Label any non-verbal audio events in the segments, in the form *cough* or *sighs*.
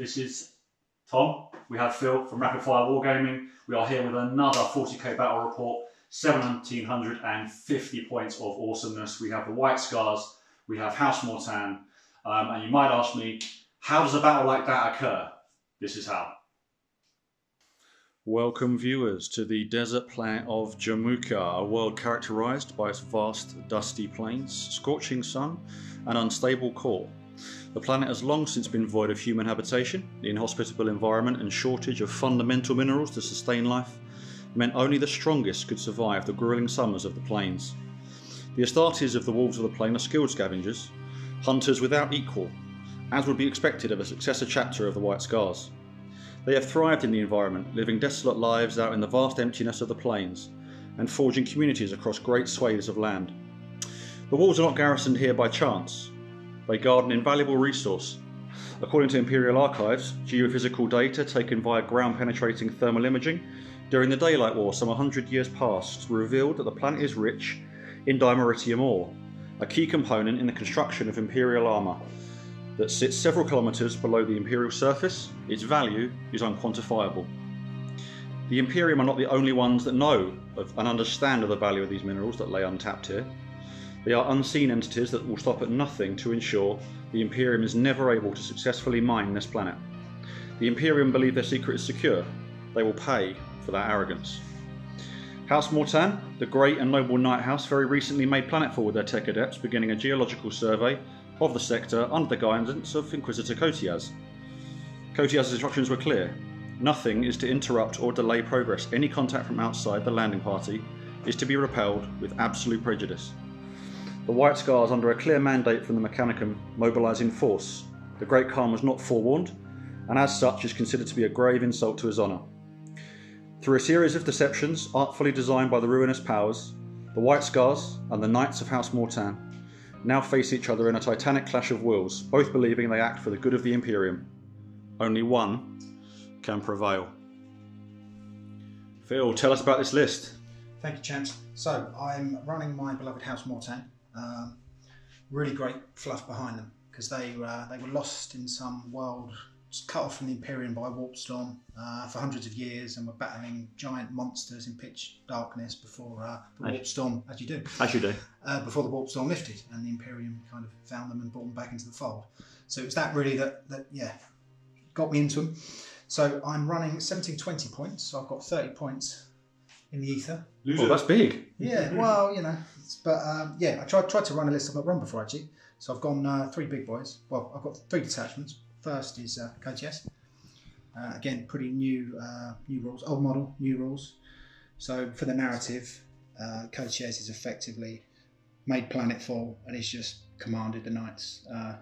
This is Tom. We have Phil from Rapid Fire Wargaming. We are here with another 40k battle report, 1750 points of awesomeness. We have the White Scars, we have House Mortan, um, and you might ask me, how does a battle like that occur? This is how. Welcome viewers to the desert planet of Jamuka, a world characterized by its vast dusty plains, scorching sun, and unstable core. The planet has long since been void of human habitation. The inhospitable environment and shortage of fundamental minerals to sustain life meant only the strongest could survive the grueling summers of the plains. The Astartes of the Wolves of the Plain are skilled scavengers, hunters without equal, as would be expected of a successor chapter of the White Scars. They have thrived in the environment, living desolate lives out in the vast emptiness of the plains, and forging communities across great swathes of land. The Wolves are not garrisoned here by chance, they guard an invaluable resource. According to Imperial Archives, geophysical data taken via ground penetrating thermal imaging during the Daylight War some 100 years past revealed that the planet is rich in dimeritium ore, a key component in the construction of Imperial armour that sits several kilometres below the Imperial surface. Its value is unquantifiable. The Imperium are not the only ones that know of and understand of the value of these minerals that lay untapped here. They are unseen entities that will stop at nothing to ensure the Imperium is never able to successfully mine this planet. The Imperium believe their secret is secure. They will pay for that arrogance. House Mortan, the great and noble Knight House, very recently made planetfall with their tech adepts, beginning a geological survey of the sector under the guidance of Inquisitor Coteaz. Coteaz' instructions were clear. Nothing is to interrupt or delay progress. Any contact from outside the landing party is to be repelled with absolute prejudice. The White Scars, under a clear mandate from the Mechanicum, mobilise in force. The Great Khan was not forewarned, and as such is considered to be a grave insult to his honour. Through a series of deceptions, artfully designed by the ruinous powers, the White Scars and the Knights of House Mortan now face each other in a titanic clash of wills, both believing they act for the good of the Imperium. Only one can prevail. Phil, tell us about this list. Thank you, Chance. So, I'm running my beloved House Mortan. Um, really great fluff behind them because they uh, they were lost in some world cut off from the Imperium by a warp storm uh, for hundreds of years and were battling giant monsters in pitch darkness before uh, the warp storm, as you do, as you do, *laughs* uh, before the warp storm lifted and the Imperium kind of found them and brought them back into the fold. So it was that really that that yeah got me into them. So I'm running 1720 points. So I've got 30 points in the ether. Oh, that's big. Yeah, well, you know, but um, yeah, I tried tried to run a list I've not run before actually. So I've gone uh, three big boys. Well, I've got three detachments. First is uh, Coteaz. Uh, again, pretty new uh, new rules, old model, new rules. So for the narrative, uh, Coteaz is effectively made planetfall and he's just commanded the knights uh,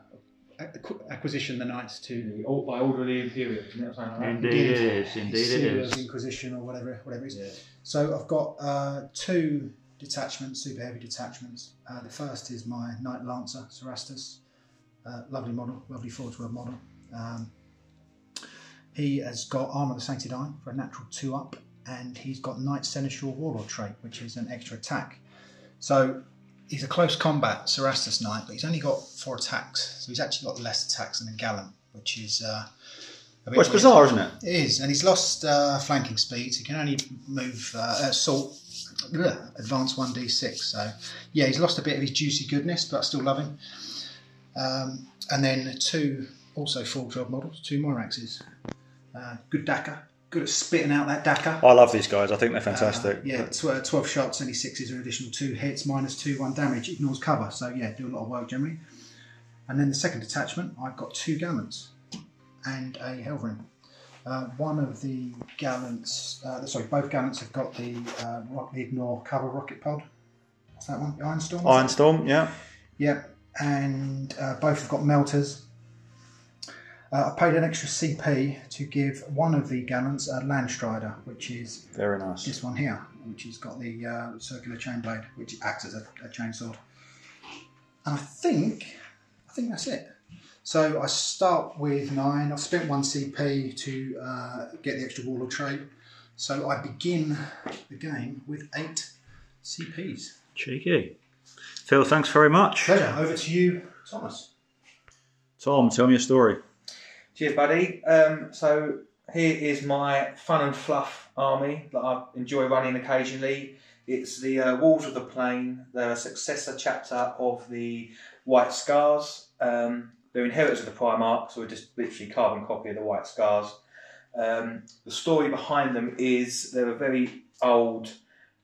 acquisition the knights to by order of the Imperium. Indeed, it is. Indeed, it is. Inquisition or whatever, whatever it is. Yeah. So I've got uh, two detachments, super heavy detachments. Uh, the first is my Knight Lancer, Cerastus. Uh, lovely model, lovely Forge World model. Um, he has got Armour of the Sainted Ion for a natural two up, and he's got Knight Seneschal Warlord trait, which is an extra attack. So he's a close combat Cerastus Knight, but he's only got four attacks, so he's actually got less attacks than a Gallant, which is. Uh, well, it's bizarre, isn't it? It is, and he's lost uh, flanking speed. So he can only move uh, assault, advance one d six. So yeah, he's lost a bit of his juicy goodness, but I still love him. Um, and then two also full job models, two Moiraxes. Uh, good Dakka, good at spitting out that Dakka. I love these guys. I think they're fantastic. Uh, yeah, tw- 12 shots, only sixes an additional two hits, minus two, one damage, ignores cover. So, yeah, do a lot of work generally. And then the second detachment, I've got two Gallants and a Helverin. Uh, one of the Gallants, uh, sorry, both Gallants have got the, uh, the ignore cover rocket pod. What's that one? Ironstorm? Ironstorm, yeah. Yeah, and uh, both have got melters uh, I paid an extra CP to give one of the gallants a Landstrider, which is very nice. This one here, which has got the uh, circular chain blade, which acts as a, a chainsword. And I think, I think that's it. So I start with nine. I've spent one CP to uh, get the extra Warlord trait. So I begin the game with eight CPs. Cheeky. Phil, thanks very much. Pleasure. Over to you, Thomas. Tom, tell me a story Cheers, buddy. Um, so here is my fun and fluff army that I enjoy running occasionally. It's the uh, Wolves of the Plain. A successor chapter of the White Scars. Um, they're inheritors of the Primarch, so we're just literally carbon copy of the White Scars. Um, the story behind them is they're a very old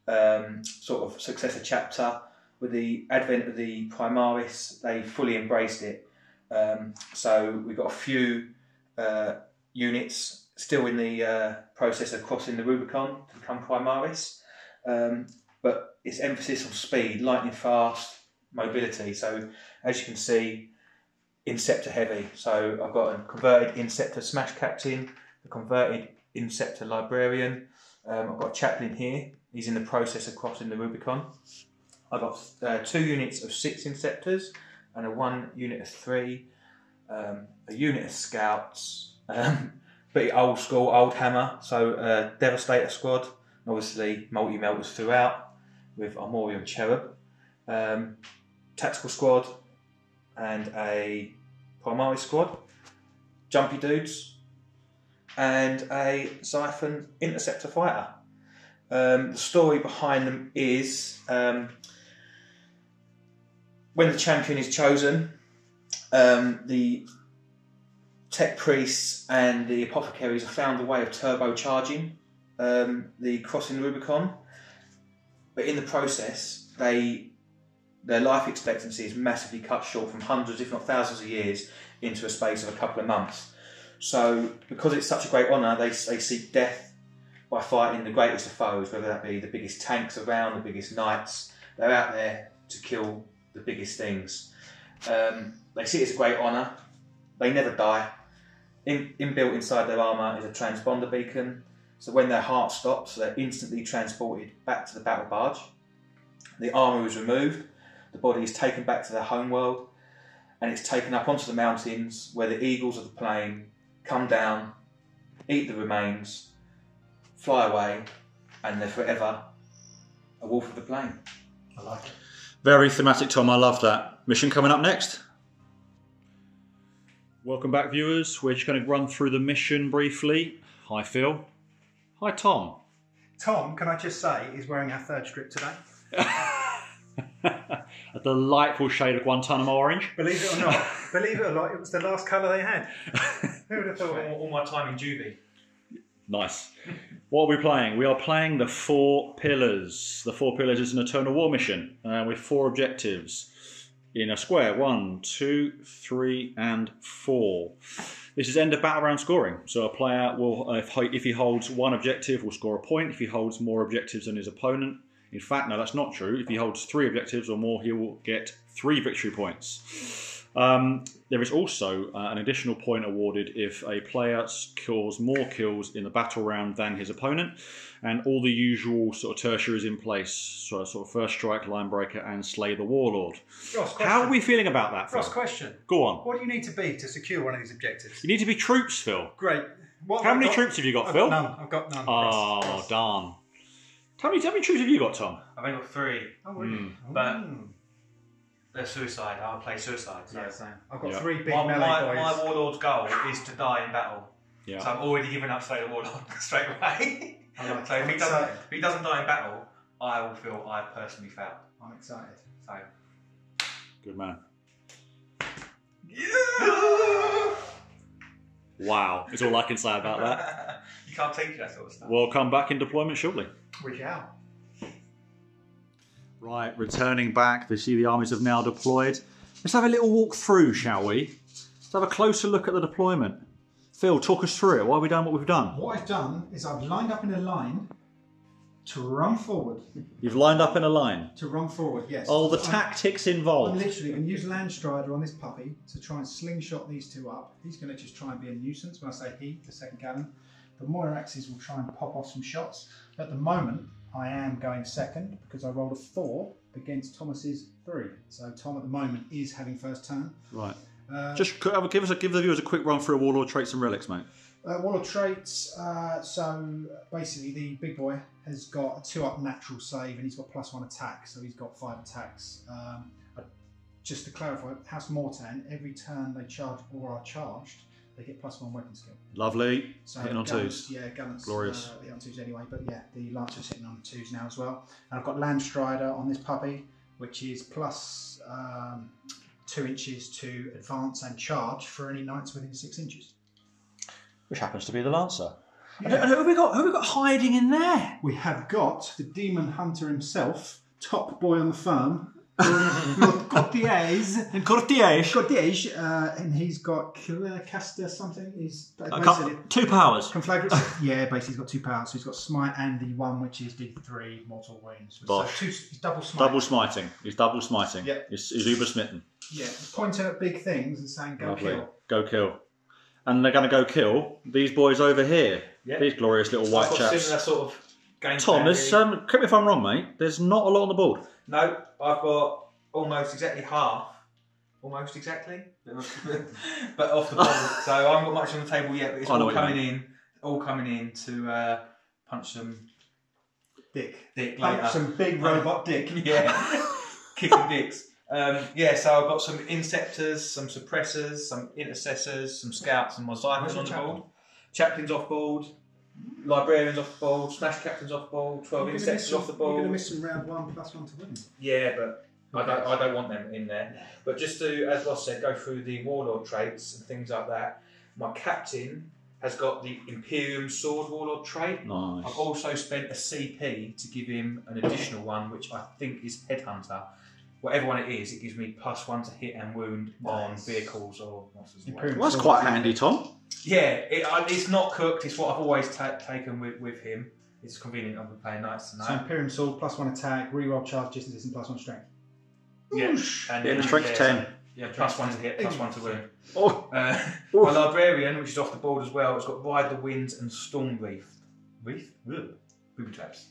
um, sort of successor chapter. With the advent of the Primaris, they fully embraced it. Um, so we've got a few uh, units still in the uh, process of crossing the Rubicon to become Primaris, um, but it's emphasis on speed, lightning fast, mobility. So as you can see, Inceptor heavy. So I've got a converted Inceptor Smash Captain, a converted Inceptor Librarian. Um, I've got a Chaplain here. He's in the process of crossing the Rubicon. I've got uh, two units of six Inceptors and a one unit of three, um, a unit of Scouts, um, *laughs* pretty old school, old hammer. So uh, Devastator squad, obviously multi melters throughout with Armorium Cherub, um, tactical squad, and a Primary squad, jumpy dudes, and a Xiphon interceptor fighter. Um, the story behind them is um, when the champion is chosen, um, the tech priests and the apothecaries have found a way of turbocharging um, the crossing the Rubicon, but in the process, they their life expectancy is massively cut short from hundreds, if not thousands, of years into a space of a couple of months. So, because it's such a great honour, they, they seek death by fighting the greatest of foes, whether that be the biggest tanks around, the biggest knights. They're out there to kill the biggest things. Um, they see it as a great honour. They never die. In, inbuilt inside their armour is a transponder beacon, so when their heart stops, they're instantly transported back to the battle barge. The armour is removed, the body is taken back to their homeworld, and it's taken up onto the mountains where the eagles of the plain come down, eat the remains, fly away, and they're forever a wolf of the plain. I like it. Very thematic, Tom. I love that. Mission coming up next. Welcome back, viewers. We're just going to run through the mission briefly. Hi, Phil. Hi, Tom. Tom, can I just say, is wearing our third strip today. *laughs* A delightful shade of Guantanamo orange. Believe it or not, believe it or not, it was the last colour they had. *laughs* Who would have thought it? all my time in juvie. Nice. What are we playing? We are playing the Four Pillars. The Four Pillars is an Eternal War mission uh, with four objectives in a square one, two, three, and four. This is end of battle round scoring. So a player will, if he holds one objective, will score a point. If he holds more objectives than his opponent, in fact, no, that's not true. If he holds three objectives or more, he will get three victory points. Um, there is also uh, an additional point awarded if a player scores more kills in the battle round than his opponent, and all the usual sort of tertiaries in place, so sort of first strike, line breaker, and slay the warlord. Ross. How are we feeling about that? Phil? Ross, question. Go on. What do you need to be to secure one of these objectives? You need to be troops, Phil. Great. What How many got? troops have you got, I've Phil? got none. I've got none. Oh, Ross. darn. How many, how many troops have you got, Tom? I've only got three. Oh, really? Hmm. But- They're suicide. I'll play suicide. So. Yeah, same. I've got Yeah. three big My, melee my, boys. my warlord's goal is to die in battle. Yeah. So I'm already giving up straight warlord *laughs* straight away. I like so if I'm he, doesn't, excited. if he doesn't die in battle, I will feel I've personally failed. I'm excited. So. Good man. Yeah! Wow, is all I can say about that. *laughs* you can't teach that sort of stuff. We'll come back in deployment shortly. We shall. Right, returning back, we see the armies have now deployed. Let's have a little walk through, shall we? Let's have a closer look at the deployment. Phil, talk us through it. Why have we done what we've done? What I've done is I've lined up in a line to run forward. You've lined up in a line. To run forward, yes. Oh, the I'm- tactics involved. I'm literally going to use Landstrider on this puppy to try and slingshot these two up. He's going to just try and be a nuisance. When I say he, the second cannon. The Moiraxes will try and pop off some shots. At the moment, I am going second because I rolled a four against Thomas's three. So Tom at the moment is having first turn. Right. Uh, Just c- have a- give us a, give the viewers a quick run through Warlord traits and relics, mate. Uh, Warlord traits. Uh, so basically, the big boy has got a two up natural save, and he's got plus one attack, so he's got five attacks. Um, just to clarify, House Mortan, every turn they charge or are charged, they get plus one weapon skill. Lovely. So Hitting on guns, twos. Yeah, guns. Glorious. Uh, hit on twos anyway, but yeah, the Lancer's hitting on twos now as well. And I've got Landstrider on this puppy, which is plus um, two inches to advance and charge for any knights within six inches. Which happens to be the Lancer. And who have we got? Who have we got hiding in there? We have got the Demon Hunter himself, top boy on the farm, *laughs* Lord Coteaz. And Cortiege. Coteaz, uh, and he's got caster something. He's A basically couple- two powers. conflagrant. *laughs* yeah, basically he's got two powers. So he's got smite and the one which is D3 mortal wounds. So two, he's double smite. Double smiting. He's double smiting. Yeah. He's, he's uber smitten. Yeah, he's pointing at big things and saying go Lovely. kill. Go kill. And they're going to go kill these boys over here. Yeah. These glorious little white I've got chaps. sort of game Tom, plan, there's um, correct me if I'm wrong, mate. There's not a lot on the board. No, I've got almost exactly half. Almost exactly, *laughs* but off the board. so I haven't got much on the table yet. But it's I know all what you coming in, all coming in to uh, punch some Dick. dick Punch later. some big robot *laughs* dick. yeah, kicking dicks. Um, yeah, so I've got some inceptors, some suppressors, some intercessors, some scouts, and my Where's Zyphers your on the chaplain? board. Chaplains off board, librarians off the ball, smash captains off the ball, twelve You're gonna miss inceptors some- off the ball. You're going to miss some round one plus one to win. Yeah, but I don't, I don't want them in there. But just to, as Ross said, go through the warlord traits and things like that. My captain has got the Imperium Sword Warlord trait. Nice. I've also spent a CP to give him an additional one, which I think is Headhunter. Whatever one it is, it gives me plus one to hit and wound on Nice. vehicles or monsters. Well, that's Sword. quite handy, Tom. Yeah, it, I, it's not cooked. It's what I've always ta- taken with, with him. It's convenient. I've been playing knights So. Imperium Sword plus one attack, reroll charge distance and plus one strength. Yeah, and Hitting the strength yeah, 10. Yeah, plus one to hit, plus one to wound. Oh, Uh, my librarian, which is off the board as well, has got ride the winds and storm reef. Reef? Ugh. Booby traps.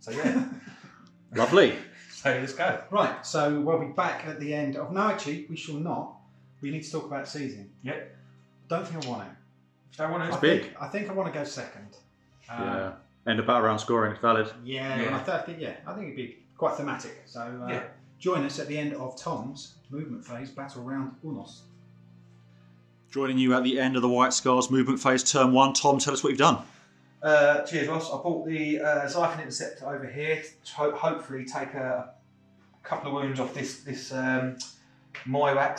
So yeah. *laughs* lovely. So let's go. Right, so we'll be back at the end of. No, actually, we shall not. We need to talk about season. Yep. Don't think I want to. Don't want I to. big. Think, I think I want to go second. Um, Yeah. End of battle round scoring. It's valid. Yeah, Yeah. I, th- I think yeah, I think it'd be quite thematic. So uh, Yeah. join us at the end of Tom's movement phase battle round Unos. Joining you at the end of the White Scars movement phase, turn one. Tom, tell us what you've done. Uh, cheers, Ross. I bought the uh, Interceptor over here to ho- hopefully take a couple of wounds off this this um,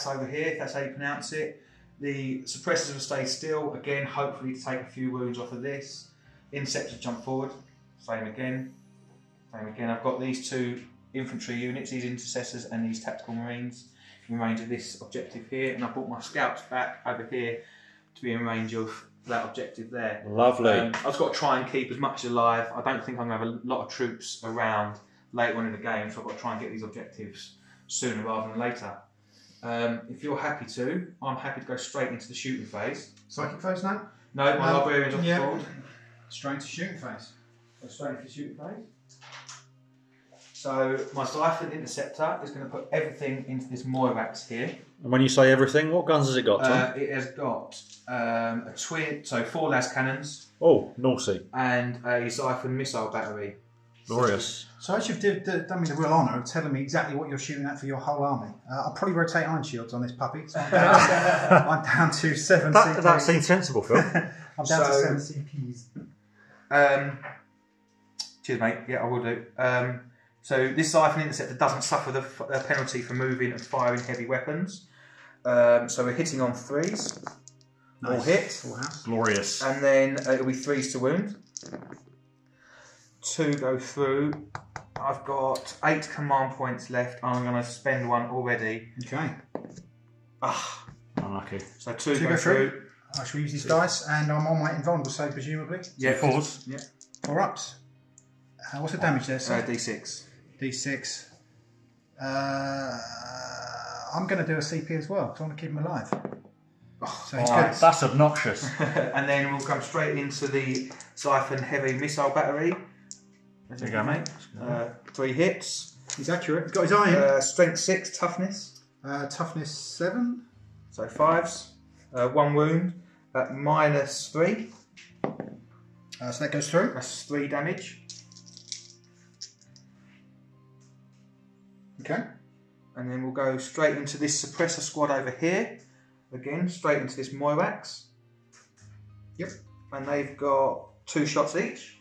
over here, if that's how you pronounce it. The suppressors will stay still, again, hopefully to take a few wounds off of this. Interceptors jump forward, same again. Same again. I've got these two infantry units, these intercessors and these tactical marines in range of this objective here, and I brought my scouts back over here to be in range of that objective there. Lovely. Um, I've got to try and keep as much alive. I don't think I'm going to have a lot of troops around late on in the game, so I've got to try and get these objectives sooner rather than later. Um, if you're happy to, I'm happy to go straight into the shooting phase. Psychic phase now. No, my No, librarian's off yeah. the board. Straight to shooting phase. Go straight into the shooting phase. So my Xiphon Interceptor is going to put everything into this Moirax here. and when you say everything, what guns has it got, Tom? Uh, it has got um, a twin, so four las cannons oh, naughty. and a Xiphon missile battery. Glorious. So as you've d- d- done me the real honour of telling me exactly what you're shooting at for your whole army, uh, I'll probably rotate ion shields on this puppy. So I'm, down to, *laughs* I'm down to seven. That, that CPs. seems sensible, Phil. *laughs* I'm down to So- seven CPs. Um, cheers, mate. Yeah, I will do. Um, so this Xiphon Interceptor doesn't suffer the f- uh, penalty for moving and firing heavy weapons. Um, so we're hitting on threes, all Nice. hit, Full house. Glorious. and then uh, it'll be threes to wound. Two go through. I've got eight command points left. I'm going to spend one already. Okay. Ah, Unlucky. so two, Two go, go through. through. I shall use these dice, and I'm on my invulnerable save, presumably. Yeah, Fours. Yeah. Four ups. Uh, what's the damage there, Uh, sir? D6. D6. Uh, I'm going to do a CP as well, because I want to keep him alive. So he's alright. good. That's obnoxious. *laughs* and then we'll come straight into the Xiphon Heavy Missile Battery. There you go, mate. Uh, three hits. He's accurate. He's got his iron. Uh, strength six, toughness. Uh, toughness 7. So fives. Uh, one wound at minus three. Uh, so that goes through. That's three damage. Okay. And then we'll go straight into this suppressor squad over here. Again, straight into this Moirax. Yep. And they've got two shots each.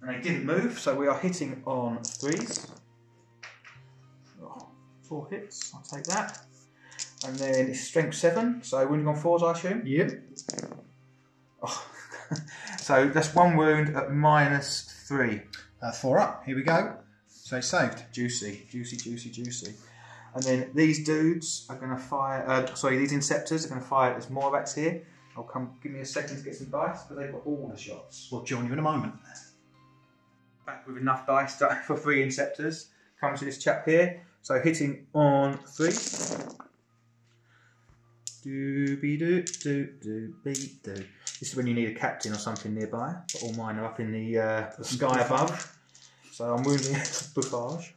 And they didn't move, so we are hitting on threes. Oh, four hits, I'll take that. And then it's strength seven, so wounding on fours, I assume. Yep. Oh. *laughs* so that's one wound at minus three. Uh, four up. Here we go. So saved. Juicy, juicy, juicy, juicy. And then these dudes are going to fire. Uh, sorry, these Inceptors are going to fire. There's more Morax here. I'll come. Give me a second to get some dice, but they've got all the shots. We'll join you in a moment. Back with enough dice to- *laughs* for three Inceptors. Comes to this chap here. So hitting on three. Doobie doo doo doo be doo. This is when you need a captain or something nearby. But all mine are up in the, uh, the sky above. So I'm wounding *laughs* Buffage.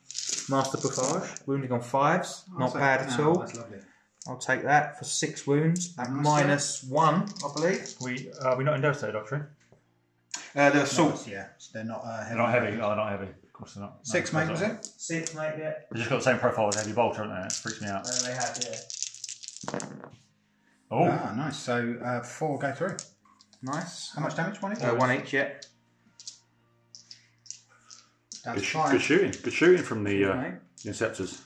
Master Buffage. Wounding on fives. Not So- bad at oh, all. That's lovely. I'll take that for six wounds at Nice, minus one, I believe. We uh, we're not in Devastator Doctrine. Uh, the No, assault. it's- yeah, they're not uh, heavy. They're not heavy. Oh, they're not heavy. Of course they're not. No, Six, mate, was it? Six, mate, yeah. They've just got the same profile as Heavy Bolter, haven't they? It freaks me out. Uh, they have, yeah. Oh, Ah, nice. So uh, four go through. Nice. How much damage? One each? Uh, one each, yeah. Down Good, to five. good shooting. Good shooting from the uh, Mate. Inceptors.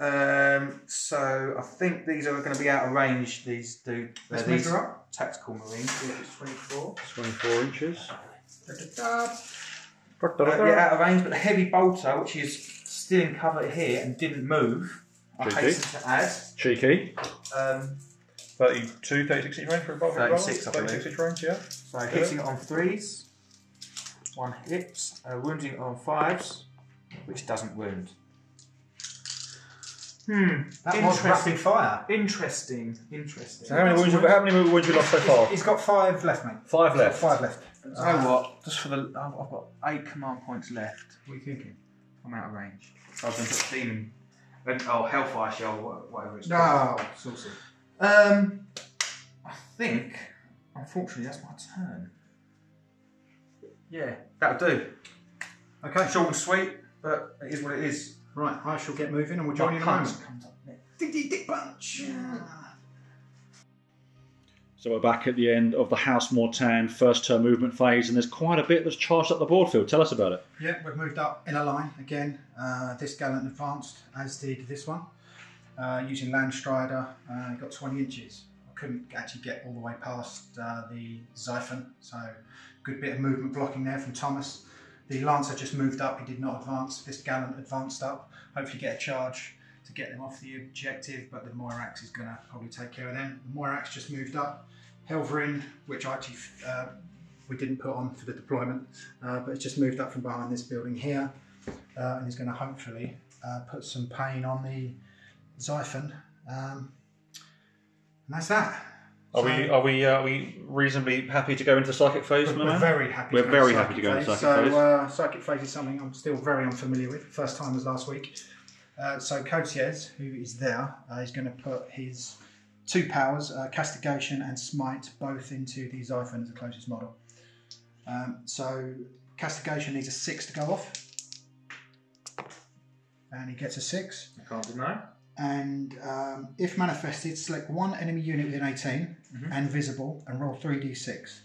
Um, so I think these are going to be out of range. These do. Uh, Let's move these her up. tactical marines. It's twenty-four. 24 inches. Uh, yeah, out of range. But the heavy bolter, which is still in cover here and didn't move, I Okay. hasten to add. Cheeky. Um, 32, 36 inch range for a bolt. 36, 36 inch range, yeah. So hitting it on threes, one hit, uh, wounding on fives, which doesn't wound. Hmm. That was Interesting. rapid fire. Interesting. Interesting. So how many wounds? Have, how many wounds have you lost so far? He's got five left, mate. Five left. Five left. You know what? Just for the, I've I've got eight command points left. What are you thinking? I'm out of range. So I was going to put demon. Oh, hellfire shell, whatever it's called. No, saucy. Um, I think, unfortunately, that's my turn. Yeah, that'll do. Okay, Short and sweet, but it is what it is. right. I shall get moving, and we'll My join you in a punch moment. comes up next. Dig, dig, dig, punch. So we're back at the end of the House Mortan first turn movement phase, and there's quite a bit that's charged up the board field. Tell us about it. Yeah, we've moved up in a line again. Uh, this gallant advanced, as did this one, uh, using Landstrider. Uh, got 20 inches. I couldn't actually get all the way past uh, the Xiphon, so good bit of movement blocking there from Thomas. The Lancer just moved up. He did not advance. This gallant advanced up. Hopefully, get a charge to get them off the objective, but the Moirax is going to probably take care of them. The Moirax just moved up. Helverin, which actually uh, we didn't put on for the deployment, uh, but it's just moved up from behind this building here, uh, and going to hopefully uh, put some pain on the Xiphon. Um, and that's that. Are So- we are we uh, are we reasonably happy to go into psychic phase, We're, we're very happy. We're to very happy to go into psychic so, phase. Uh, psychic phase is something I'm still very unfamiliar with. First time was last week. Uh, so Coteaz, who is there, uh, is going to put his two powers, uh, castigation and smite, both into the Xiphon as the closest model. Um, so castigation needs a six to go off, and he gets a six. I can't deny. And um, if manifested, select one enemy unit within 18 and visible and roll 3d6.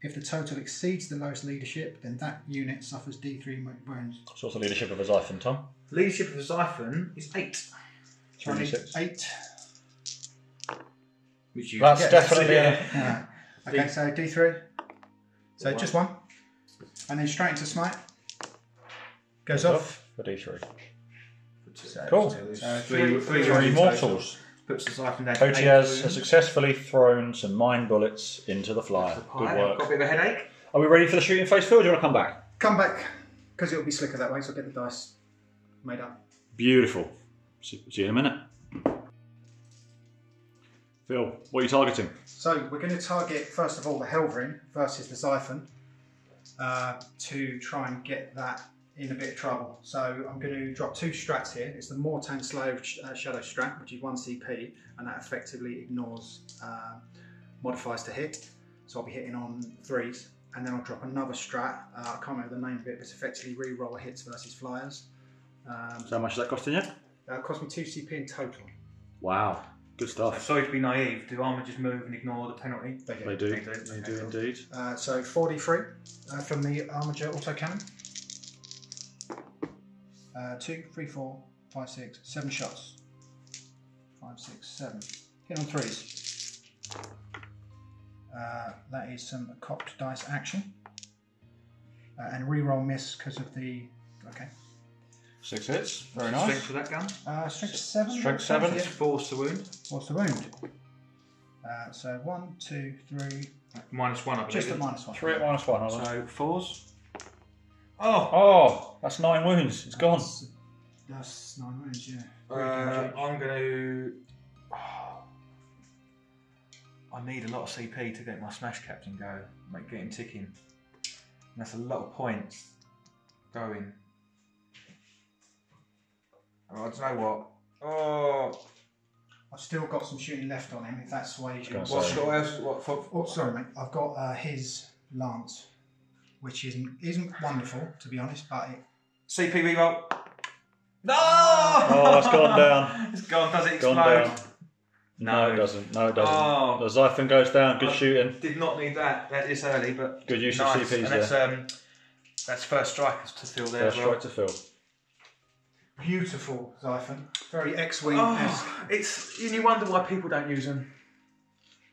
If the total exceeds the lowest leadership, then that unit suffers d3 mo- wounds. So what's the leadership of a Xiphon, Tom? Leadership of the Xiphon is eight. So I need Eight. Which you That's get. definitely Yeah. Uh, *laughs* okay, so d3. So just one. And then straight into smite. Goes off. for D3. So- Cool. so there's So three, three- three, Three wounds in mortals. total. Puts the Xiphon down to eight Coteaz wounds. has successfully thrown some mine bullets into the flyer. Pie. Good I've work. Got a bit of a headache. Are we ready for the shooting phase, Phil? Do you want to come back? Come back, because it'll be slicker that way, so I'll get the dice made up. Beautiful. See, see you in a minute. Phil, what are you targeting? So we're going to target, first of all, the Helverin versus the Xiphon uh, to try and get that in a bit of trouble. So I'm going to drop two strats here. It's the Mortan Slave uh, Shadow Strat, which is 1 CP, and that effectively ignores uh, modifiers to hit. So I'll be hitting on threes. And then I'll drop another strat. Uh, I can't remember the name of it, but it's effectively re-roll hits versus flyers. Um, So how much is that costing you? that cost me 2 CP in total. Wow. Good stuff. Sorry to be naive. Do armour just move and ignore the penalty? They do. They do. They do. They do indeed. Uh, so 43 uh, from the Armiger autocannon. Uh, two, three, four, five, six, seven shots. Five, six, seven. Hit on threes. Uh, that is some cocked dice action. Uh, and reroll miss because of the. Okay. Six hits. Very Strength nice. for that gun. Uh, strength seven. Strength seven. Yeah. Force the wound. Force the wound? Uh, so one, two, three. Minus one, I believe. Just a minus one. Three at minus one. So fours. Oh, Oh, that's nine wounds. It's gone. That's, that's nine wounds, yeah. uh, I'm going to. *sighs* I need a lot of CP to get my smash captain go, make get him ticking. And that's a lot of points going. Oh, I don't know what. Oh, I've still got some shooting left on him, if that sways you. Gonna what, say. what else? What for? Oh, sorry, mate. I've got uh, his lance, which isn't isn't wonderful to be honest, but it, CP reroll. No! Oh, it's gone *laughs* down. It's gone. Does it Gone explode? down. No, it doesn't. No, it doesn't. Oh. The Xiphon goes down. Good Oh. shooting. Did not need that. That is early, but Good use nice. of CPs and there. that's um, that's first strikers to fill there First as well. strike to fill. beautiful Xiphon, very X-wing Oh, it's and you wonder why people don't use them.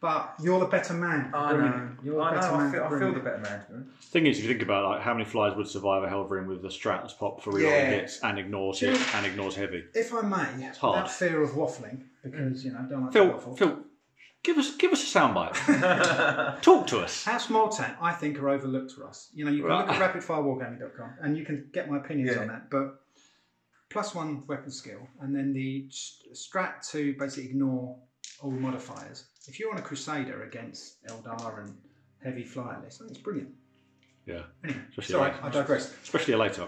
But you're the better man. I Brilliant. know. You're the I better know. man. I feel, I feel the better man. to be honest. Thing is, if you think about like how many flies would survive a hell of a Helverin with the strat pop for real Yeah. hits and ignores hits and ignores heavy. If I may, hard. without fear of waffling, because you know, don't like to Phil, waffle. Phil, give us give us a soundbite. *laughs* *laughs* Talk to us. House Mortan, I think, are overlooked for us. You know, you can look at Right. rapidfirewargaming.com and you can get my opinions Yeah. on that. But plus one weapon skill, and then the st- strat to basically ignore all modifiers. If you're on a Crusader against Eldar and heavy flyer list, I think it's brilliant. Yeah, Anyway, Especially sorry, like- I digress. especially a later.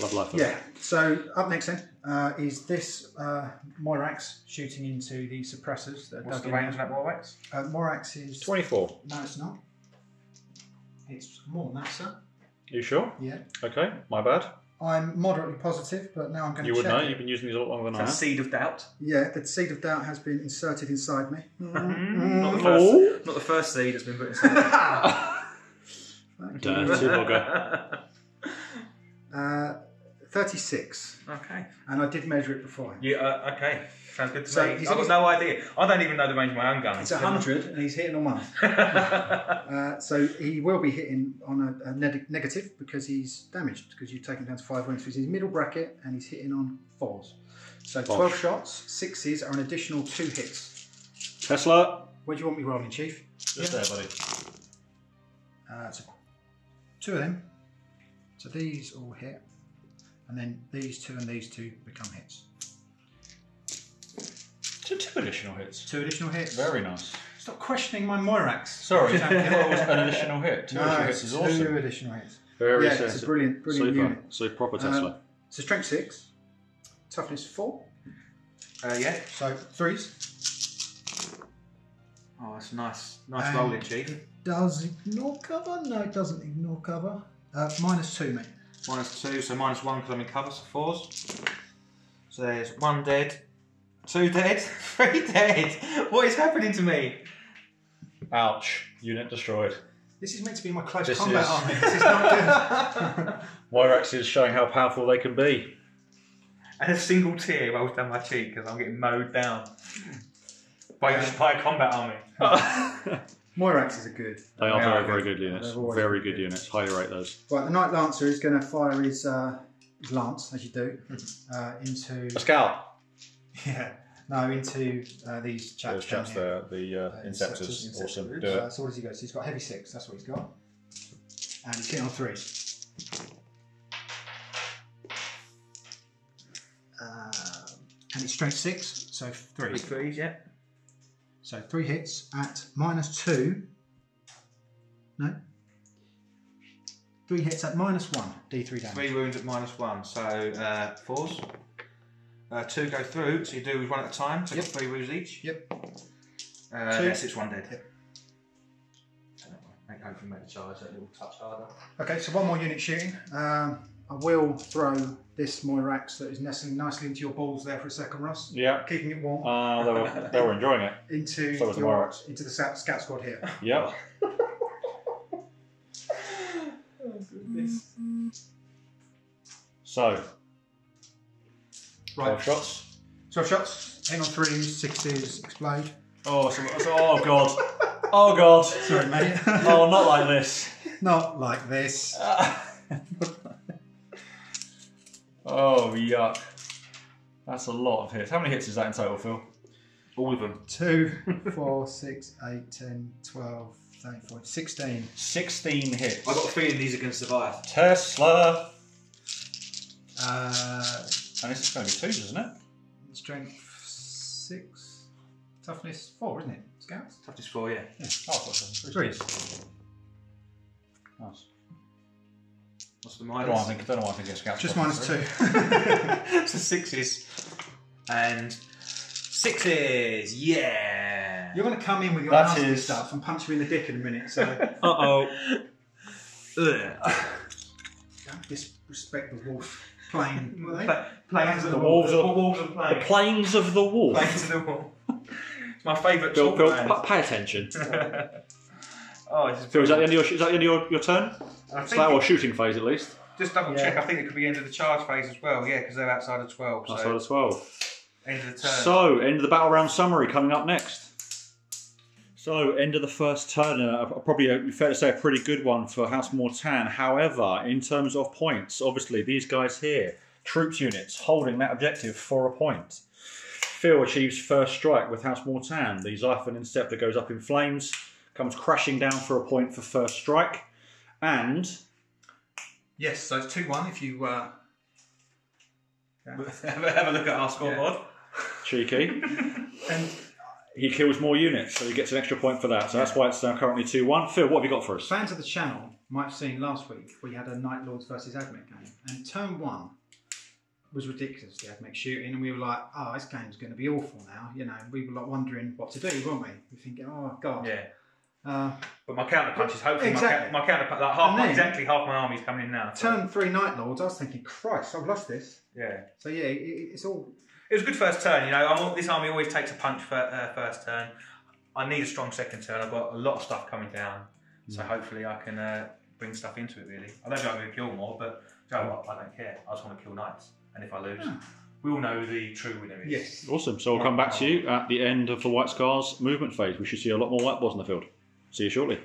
Love life. Yeah. So up next then uh, is this uh, Moirax shooting into the suppressors that are What's dug the in range there. on that Warwax? Uh, Moirax is 24. no, it's not. It's more than that, sir. You sure? Yeah. Okay, my bad. I'm moderately positive, but now I'm going to You to would check. know. it. You've been using these a lot longer than I That's have. seed of doubt. Yeah, the seed of doubt has been inserted inside me. *laughs* Not the Oh. first. Not the first seed that's been put inside. *laughs* Dirty bugger. *laughs* Uh, 36, okay. and I did measure it before. Yeah. Uh, okay. Sounds good to So me. he's I've got got- no idea. I don't even know the range of my own gun. It's 100, and he's hitting on one. *laughs* Uh, so he will be hitting on a, a neg- negative because he's damaged because you've taken down to five wounds. So he's in his middle bracket and he's hitting on fours. So 12 shots, sixes are an additional two hits. Tesla. Where do you want me rolling, Chief? Just there, buddy. Uh, so two of them. So these all hit, and then these two and these two become hits. Two, two additional hits. Two additional hits. Very nice. Stop questioning my Moirax. Sorry, Champion. was an *laughs* additional hit. Two No, additional hits is two awesome. additional hits. Very yeah, it's a brilliant, brilliant Super. unit. So proper Um, Tesla. So strength six, toughness four, Uh, yeah. so threes. Oh, that's nice. Nice And rolling, chief. Does ignore cover. No, it doesn't ignore cover. Uh, minus two, mate. Minus two, so minus one because I'm in cover, so fours. So there's one dead, two dead, *laughs* three dead. What is happening to me? Ouch. Unit destroyed. This is meant to be my close This combat is- army. This is not good. *laughs* Moirax is showing how powerful they can be. And a single tear rolls down my cheek because I'm getting mowed down by, by a combat army. *laughs* Moiraxes are good. They are They very, are very good. good units. Very good good. units. Highly rate those. Right, the Knight Lancer is going to fire his, uh, his lance, as you do, uh, into A scout. *laughs* yeah, no, into uh, these chaps. Those chaps down here. there, the uh, Uh, Inceptors. Inceptors. Awesome. Do Uh, it. so what does he go? So he's got heavy six. That's what he's got, and he's hitting on three. Um, and it's strength six, so three. Three threes, yeah. So three hits at minus two. No. Three hits at minus one. D three damage. Three wounds at minus one, so uh, fours. Uh, two go through, so you do one at a time. So Yep. three wounds each. Yep. Uh, Two. yes, it's one dead. Yep. Make hopefully make the charge that little touch harder. Okay, so one more unit shooting. Um, I will throw this Moirax that is nestling nicely into your balls there for a second, Ross. Yeah. Keeping it warm. Uh, they, were, they were enjoying it. into so was the your, Moirax. into the scout, scout squad here. *laughs* Yep. So, Right. 12 shots. 12 shots, 10 on threes, sixes, explode. Oh, so, so- oh god. Oh god. Sorry, mate. Oh, not like this. *laughs* Not like this. *laughs* oh, yuck. That's a lot of hits. How many hits is that in total, Phil? All of them. 2, *laughs* 4, 6, 8, 10, 12, 13, 14, 16. 16 hits. I've got a feeling these are going to survive. Tesla. Uh, And this is going to be twos, isn't it? strength 6. Toughness 4, isn't it? Scouts? Toughness four, yeah. Oh, I thought so. Threes. Nice. What's the I don't, know why I minus? think, don't know why I think it's scouts. Just minus 2. *laughs* so sixes and sixes. Yeah. You're going to come in with your That nasty is- stuff and punch me in the dick in a minute, so *laughs* Uh oh. don't disrespect the wolf plane. will they? Planes of The wolves of- wolves of The planes. plains of the wolf. Planes of the wolf. It's my favourite. Phil, talk Phil, pa- pay attention. *laughs* oh, this is Phil, is that the end of your, is that the end of your, your turn? I Is that or shooting phase at least? just double Yeah. check. I think it could be end of the charge phase as well. Yeah, because they're outside of twelve. So Outside of 12. end of the turn. So, end of the battle round summary coming up next. So, end of the first turn, uh, probably a, fair to say a pretty good one for House Mortan. However, in terms of points, obviously these guys here, troops units, holding that objective for a point. Phil achieves first strike with House Mortan. The Xiphon Inceptor goes up in flames, comes crashing down for a point for first strike, and Yes, so it's 2 1 if you. Uh, *laughs* have, a, have a look at our scoreboard. cheeky. *laughs* and He kills more units, so he gets an extra point for that. So that's why it's now currently 2 1. Phil, what have you got for us? fans of the channel might have seen last week we had a Night Lords versus Admech game, and turn 1 was ridiculous, the Admech shooting, and we were like, oh, this game's going to be awful now. You know, we were like wondering what to do, weren't we? We were thinking, oh, God. Yeah. Uh, But my counter punch is hopefully Exactly. my, ca- my counter punch. Like half, And then- exactly half my army's coming in now. so- turn 3 Night Lords, I was thinking, Christ, I've lost this. Yeah. So, yeah, it, it's all. It was a good first turn. You know, I'm, this army always takes a punch for uh, first turn. I need a strong second turn. I've got a lot of stuff coming down, so hopefully I can uh, bring stuff into it. Really, I don't know if I'm going to kill more, but you know what? I don't care. I just want to kill knights, and if I lose, we all know the true winner is. Yes. Awesome. So we'll come back to you at the end of the White Scars movement phase. We should see a lot more white balls in the field. See you shortly.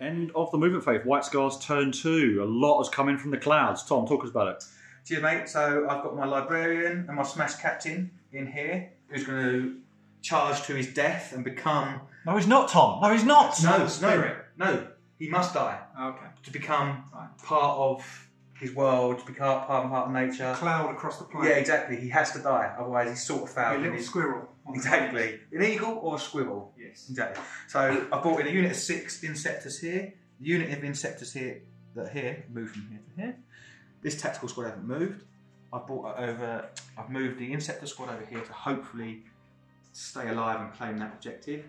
End of the movement phase. White Scars turn two. A lot has come in from the clouds. Tom, talk us about it. Cheers, mate. So I've got my librarian and my smash captain in here, who's going to charge to his death and become No, he's not, Tom. No, he's not. no, no, spirit. no. He must die Okay. to become Right. part of his world, to become part, part of nature. Cloud across the plain. Yeah, exactly. He has to die, otherwise he's sort of A foul. little squirrel. on the- Exactly. An eagle or a squirrel. Yes. Exactly. So I brought in a unit of six Inceptors here. The unit of Inceptors here that are here moved from here to here. This tactical squad haven't moved. I've brought over. I've moved the Inceptor squad over here to hopefully stay alive and claim that objective.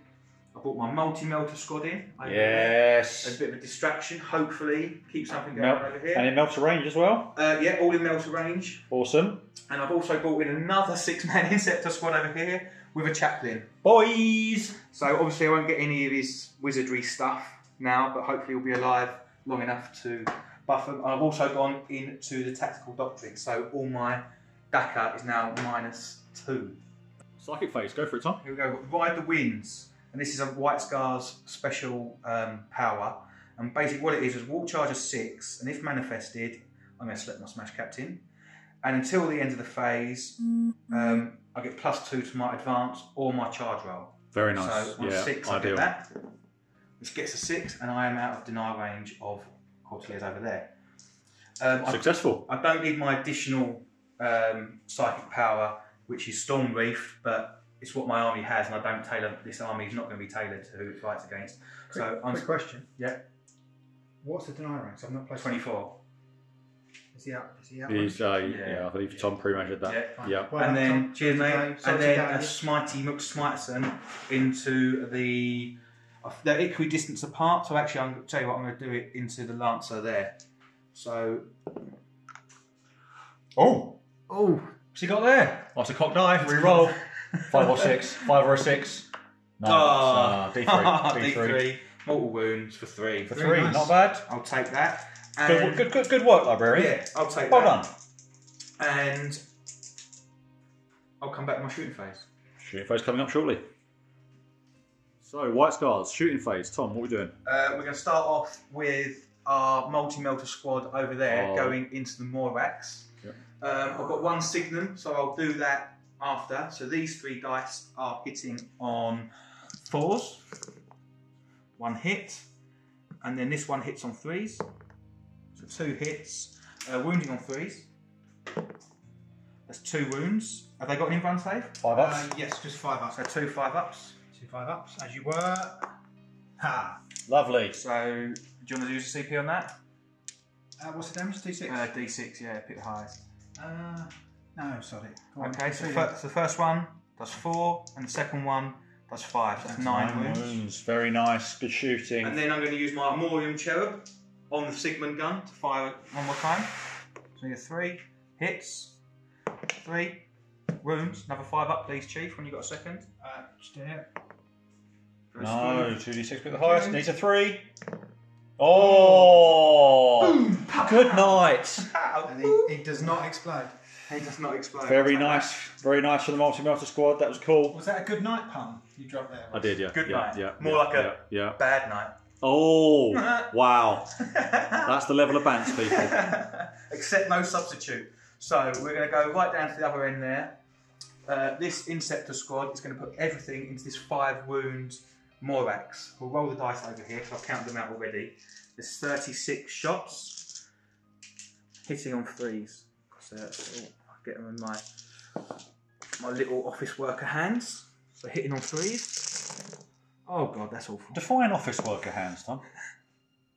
I brought my multi-melter squad in. over there. Yes. A bit of a distraction. Hopefully, keep something going Mel- over here. and it melts a range as well. Uh, yeah, all in melter range. Awesome. And I've also brought in another six-man *laughs* Inceptor squad over here with a chaplain. Boys. So obviously I won't get any of his wizardry stuff now, but hopefully he'll be alive long enough to buff him. I've also gone into the tactical doctrine, so all my Dakka is now minus two. Psychic phase. Go for it, Tom. Here we go. Ride the winds, and this is a White Scars special um, power. And basically, what it is is wall charge of six, and if manifested, I'm going to select my smash captain. And until the end of the phase, um, I get plus two to my advance or my charge roll. Very nice. So on yeah. six, I ideal. get that, which gets a six, and I am out of deny range of Corteliers over there. Um, I, Successful. I don't need my additional um, psychic power, which is Storm Reef, but it's what my army has, and I don't tailor this army is not going to be tailored to who it fights against. So I'm Quick question. Yeah. What's the deny ranks? I'm not played. 24. Is he out? Is he out? He's, uh, yeah. Yeah. I believe Tom pre-measured that. Yeah. Fine. Yeah. Well and then, Tom. cheers, mate. Sorry And then go, a yeah. Smitey Mook Smiteson into the. They're equidistant apart, so actually, I'm going to tell you what, I'm going to do it into the Lancer there. So, Oh, oh, what's he got there? that's a cock die. Re-roll. *laughs* Five or six. Five or six. No, Ah, it's, uh, D3. D3. D3. Mortal wounds for three. For Very three, nice. not bad. I'll take that. Good, And- good, good, good work, library. Yeah, I'll take Well that. done. And I'll come back to my shooting phase. Shooting phase coming up shortly. So, White Scars, shooting phase. Tom, what are we doing? Uh, we're going to start off with our multi-melter squad over there Oh. going into the Morax. Yep. Um, I've got one Signum, so I'll do that after. So these three dice are hitting on fours. One hit. And then this one hits on threes. So two hits. Uh, wounding on threes. That's two wounds. Have they got an invuln save? Five Uh, ups. yes, just five ups. So two five ups. Two five ups, as you were. Ha. Lovely. So do you want to use a CP on that? Uh, what's the damage? D6? Uh, D6, yeah, pick the highest. Uh, no, sorry. Go on. Okay, so, fir- so the first one does four, and the second one does five. So that's nine, Nine wounds. wounds. Very nice. Good shooting. And then I'm going to use my Armorium Cherub on the Signum gun to fire one more time. So you have three hits, three wounds. Another five up, please, Chief, when you got a second. Uh, just here. Goes No, through. 2d6 pick the highest. Needs a three. Oh! Good night. *laughs* And he, he does not explode. He does not explode. Very nice. Very nice for the multi melter squad. That was cool. Was that a good night pun you dropped there? I did, yeah. Good yeah, night. Yeah. More yeah, like a- Yeah. yeah. Bad night. Oh! *laughs* wow. That's the level of bants, people. *laughs* Except no substitute. So we're going to go right down to the other end there. Uh, this Inceptor squad is going to put everything into this five wound Morax. We'll roll the dice over here because I've counted them out already. There's 36 shots hitting on threes. So that's. I'll get them in my my little office worker hands. So hitting on threes. Oh god, that's awful. Define office worker hands, Tom.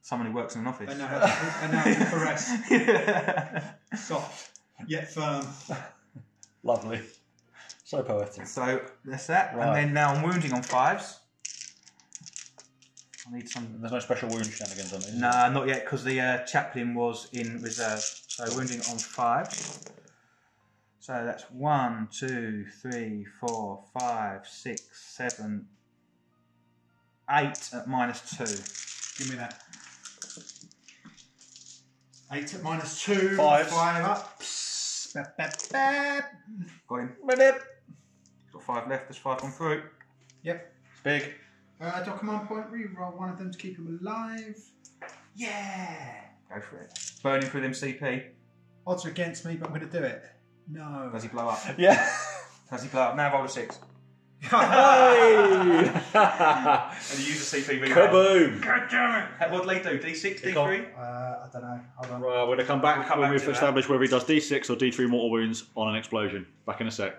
Someone who works in an office. I know how to, I know how to caress. *laughs* yeah. Soft, yet firm. Lovely. So poetic. So that's that. Right. And then now I'm wounding on fives. I need some. There's no special wound shenanigans on it. is there? Nah, not yet, because the uh, chaplain was in reserve. So wounding on five. So that's one, two, three, four, five, six, seven, eight at minus two. Give me that. Eight at minus two. Fives. Five ups. Bap, bap, bap. Got him. Got five left. There's five on through. Yep. It's big. Uh, dot command point, re-roll one of them to keep him alive. Yeah. Go for it. Burning through them CP. Odds are against me, but I'm going to do it. No. Does he blow up? *laughs* Yeah. Does he blow up? Now roll a six. hey! And you use the CP reroll. Kaboom! God damn it! What do they do? D6, Kick off. D3? Uh, I don't know. Hold on. Right, we're going to come back We'll come when back we've to that. established whether he does D6 or D3 mortal wounds on an explosion. Back in a sec.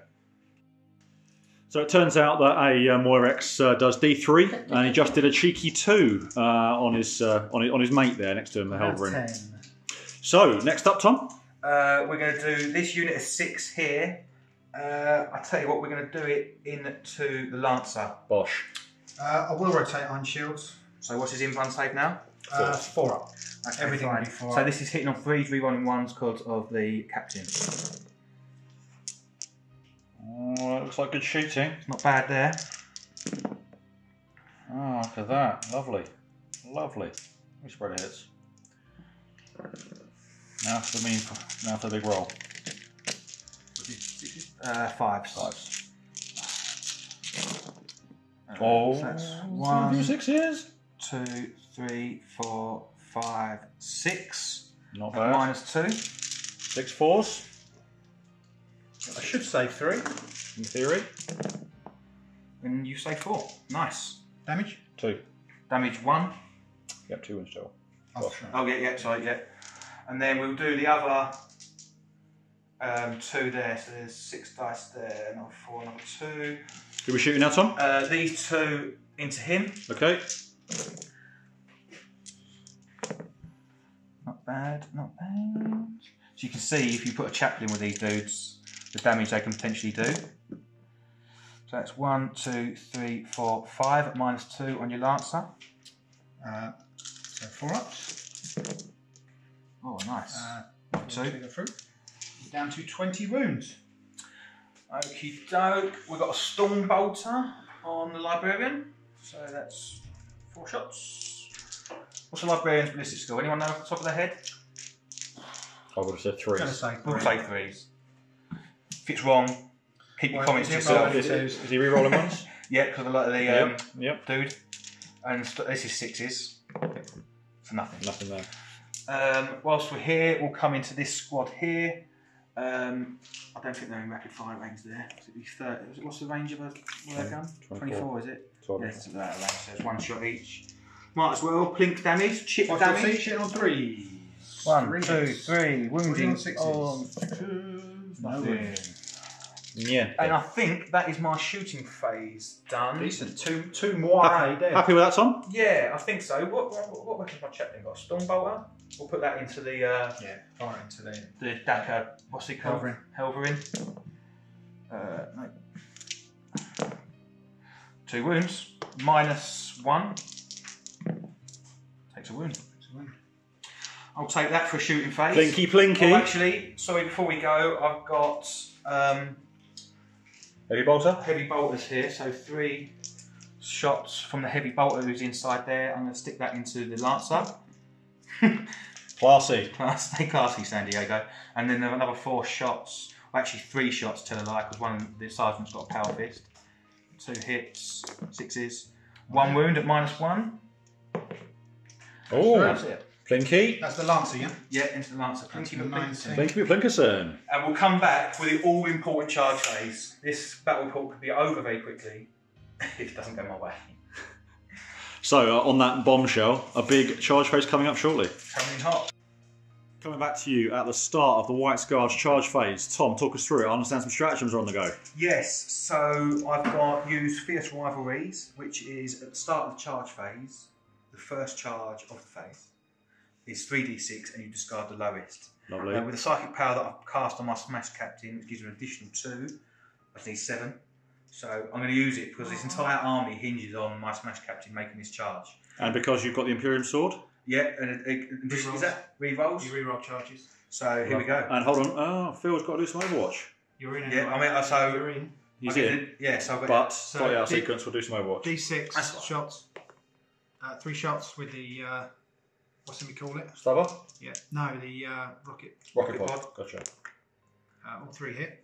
So it turns out that a uh, Moirax uh, does D3, *laughs* and he just did a cheeky two uh, on his uh, on his on his mate there next to him, the That's Helverin. So next up, Tom. Uh, we're going to do this unit of six here. Uh, I tell you what, we're going to do it into the Lancer. Bosh. Uh, I will rotate Ion Shields. So what's his invuln save now? Uh, four up. Okay, Everything will fine. be four So up. this is hitting on threes, rerolling ones because of the captain. Oh, it looks like good shooting. not bad there. Oh, look at that. Lovely. Lovely. We spread it hits. Now for the mean, now for the big roll. Uh, fives. Fives. Uh, Oh, so that's one, sixes. two, three, four, five, six. Not bad. minus two. Six fours, I should say three. in theory. And you say four. Nice. Damage? Two. Damage one. Yep, two wounds total. Oh, sure. Oh yeah, yeah, sorry, yeah. And then we'll do the other um, two there. So there's six dice there, number four, number two. Who we shooting now, Tom? Uh, these two into him. Okay. Not bad, not bad. So you can see if you put a chaplain with these dudes, the damage they can potentially do. So that's one, two, three, four, five at minus two on your lancer. Uh, so four ups. Oh, nice. Uh, Two. take it through. Down to 20 wounds. Okie doke. We've got a storm bolter on the librarian. So that's four shots. What's the librarian's ballistic skill? Anyone know off the top of their head? I would have said three. Gonna say We'll three. say threes. If it's wrong, keep your Well, comments to is it yourself. Is, is, is he re-rolling ones? *laughs* Yeah, because of like the um, yep. Yep. dude. And st- this is sixes. For nothing. Nothing there. Um, whilst we're here, we'll come into this squad here. Um, I don't think they're in rapid fire range there. Is it be 30? is it- What's the range of a word gun? 24. 24, is it? Twelve. Yeah, it's about a range, so it's one shot each. Might as well. Plink damage, chip Five shots damage. each, hit on threes. One, Three two, hits. three. Three Wounding on sixes. on Sixes. No nothing. wounds. Yeah. And I think that is my shooting phase done. Decent. Two two moire there. Happy with that, Tom? Yeah, I think so. What what, what weapons my chaplain got? Storm bolter. We'll put that into the uh, Yeah, fire into the the Dakka. What's it called? Helverin. Helverin. Uh, no. Two wounds. Minus one. Takes a wound. I'll take that for a shooting phase. Plinky, plinky. Oh, actually, sorry. Before we go, I've got um, Heavy bolter. heavy bolters here. So three shots from the heavy bolter who's inside there. I'm going to stick that into the lancer. *laughs* Classy. Class, stay classy, San Diego. And then there are another four shots, well, actually three shots to the lie, because one of the sergeant's got a power fist. Two hits, sixes, one wound at minus one. Oh, That's it. Plinky. That's the Lancer, yeah? Yeah, into the lancer. That's Plinky the McPlinky. 19. Plinky McPlinkerson. And we'll come back with the all important charge phase. This battle port could be over very quickly *laughs* if it doesn't go my way. *laughs* So, uh, on that bombshell, a big charge phase coming up shortly. Coming in hot. Coming back to you at the start of the White Scars charge phase. Tom, talk us through it. I understand some stratagems are on the go. Yes, so I've got used Fierce Rivalries, which is at the start of the charge phase, the first charge of the phase is 3d6 and you discard the lowest. Lovely. Uh, with the psychic power that I've cast on my Smash Captain, which gives me an additional two, I need seven. So I'm going to use it because this entire army hinges on my Smash Captain making this charge. And because you've got the Imperium sword. Yeah, and it, it, it- is Rerolls. that re-rolls? You reroll charges. So here we go. And hold on. Oh, Phil's got to do some Overwatch. You're in. Yeah, I mean, uh, so- you're in. He's Okay, in. then- Yeah, so I've got But, So, slightly out of sequence, we'll do some Overwatch. D6 shots. Uh, three shots with the what's it we call it? Stubber? Yeah, no, the uh, rocket. Rocket Rocket pod. Gotcha. Uh, all three hit.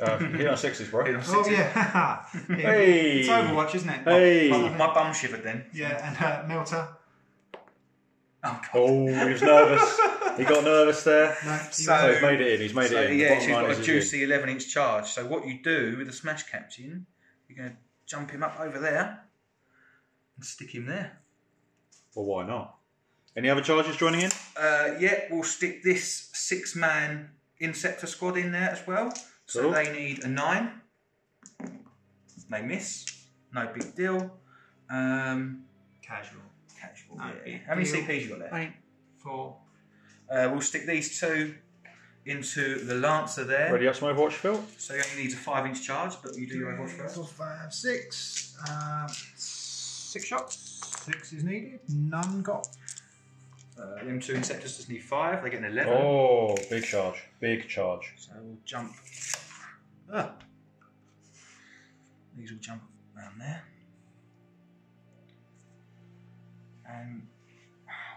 Uh, hit on sixes, bro. Hit on *laughs* Oh *laughs* sixes. yeah, Yeah, Hey. It's Overwatch, isn't it? Hey. My, my bum shivered then. Yeah, and uh, Melter. Oh, God. Oh, he was nervous. he got nervous there. No, So- So he's made it in. He's made So, it in. The yeah, bottom she's line got is a he's in. juicy 11 inch charge. So what you do with the Smash Captain, you're going to jump him up over there and stick him there. Well, why not? Any other charges joining in? Uh, yeah, we'll stick this six man Inceptor squad in there as well. So Cool. they need a nine. They miss. No big deal. Um, casual. casual. No yeah. How many deal. CPs you got there? Four. Uh, we'll stick these two into the Lancer there. Ready up some Overwatch, Phil? So he only needs a five inch charge, but you do your Overwatch first. Four, five, six. Uh, six shots. Six is needed. None got. Uh, them two Inceptors just need five. They get an 11. Oh, big charge. Big charge. So we'll jump. Ah. These will jump around there. And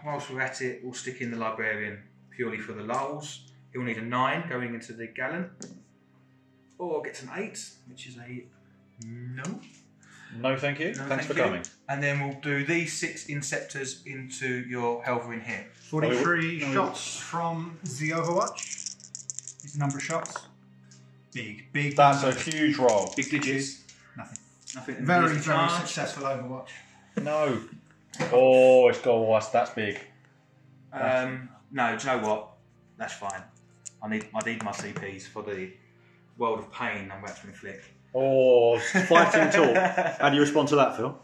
whilst we're at it, we'll stick in the librarian purely for the lulls. He'll need a nine going into the gallant. Or gets an eight, which is a no. No, thank you. No, Thanks thank for you. coming. And then we'll do these six Inceptors into your Helverin here. 43 No, we- shots from the Overwatch. Is the number of shots. Big, big. That's a huge roll. Big digits. Nothing. Nothing. Very, Here's the very charge. successful Overwatch. No. Oh, it's got that's, that's big. Um, no, do you know what? That's fine. I need I need my CPs for the world of pain I'm about to inflict. Oh, fighting talk. *laughs* How do you respond to that, Phil?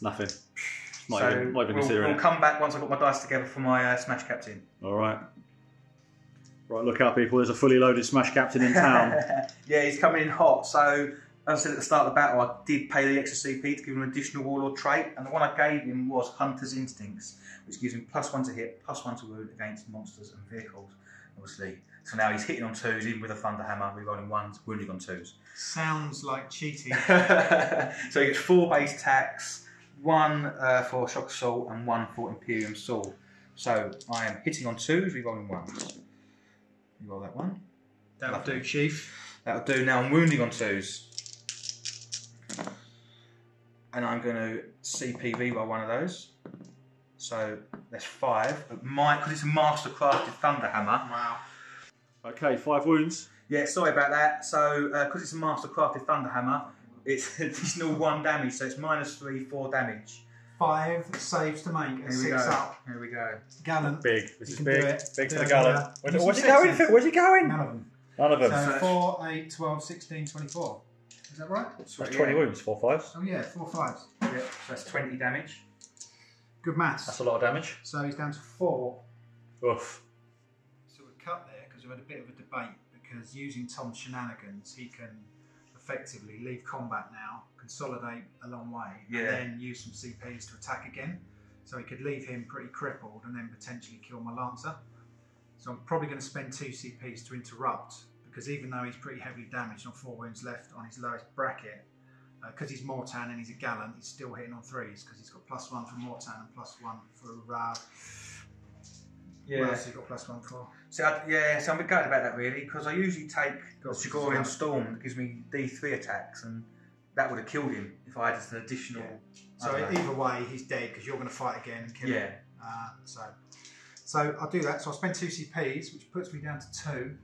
Nothing. Not so even, not even we'll, considering we'll it. come back once I've got my dice together for my uh, Smash Captain. All right. Right, look out, people. There's a fully loaded Smash Captain in town. *laughs* yeah, he's coming in hot. So as I said at the start of the battle, I did pay the extra CP to give him an additional warlord trait, and the one I gave him was Hunter's Instincts, which gives him plus one to hit, plus one to wound against monsters and vehicles. Obviously, so now he's hitting on twos, even with a thunder hammer, rerolling ones, wounding on twos. Sounds like cheating. *laughs* so he gets four base attacks, one uh, for shock assault, and one for Imperium Sword. So I am hitting on twos, rerolling ones. Reroll that one. That'll do, Chief. That'll do. Now I'm wounding on twos. And I'm going to CPV by one of those. So there's five. But my, because it's a mastercrafted thunder hammer. Wow. Okay, five wounds. Yeah, sorry about that. So because it's a mastercrafted thunder hammer, it's *laughs* additional one damage. So it's minus three, four damage. Five saves to make and Here we six go. up. Here we go. Gallant. Big. This You is big. Big Do for the it, gallon. uh, Where's, do where's he going? sixes. Where's he going? None of them. None of them. So So- 4, 8, 12, 16, 24. Is that right? So, That's 20 yeah. wounds, four fives. Oh, yeah, four fives. Yeah, so that's 20 damage. Good maths. That's a lot of damage. So he's down to four. Oof. Because we've had a bit of a debate because using Tom's shenanigans, he can effectively leave combat now, consolidate a long way, Yeah. and then use some CPs to attack again. So he could leave him pretty crippled and then potentially kill my Lancer. So I'm probably going to spend two CPs to interrupt because even though he's pretty heavily damaged on four wounds left on his lowest bracket, because he's Mortan and he's a Gallant, he's still hitting on threes because he's got plus one for Mortan and plus one for uh, Yeah. what else he got plus one for? So I, yeah, so I'm a bit gutted about that really because I usually take Got Chogorian Storm that gives me D3 attacks and that would have killed him if I had just an additional. I So either way, he's dead because you're going to fight again and kill him. Uh, so, so I'll do that. So I'll spend two CPs, which puts me down to two.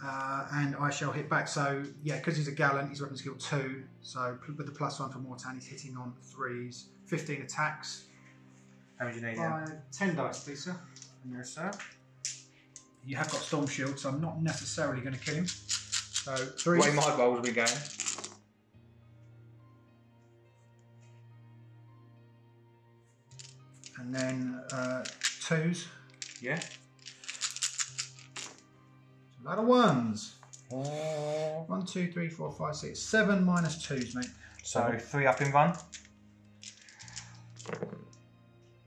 Uh, and I shall hit back. So yeah, because he's a gallant, he's weapon skill two. So with the plus one for Mortan, he's hitting on threes. Fifteen attacks. How many you need? Yeah. Five, ten dice, please, sir. Yes, sir. You have got storm shield, so I'm not necessarily going to kill him. So three. What my rolls we going? and then uh, twos. Yeah. A lot of ones. One, two, three, four, five, six, seven minus twos, mate. So three up in one.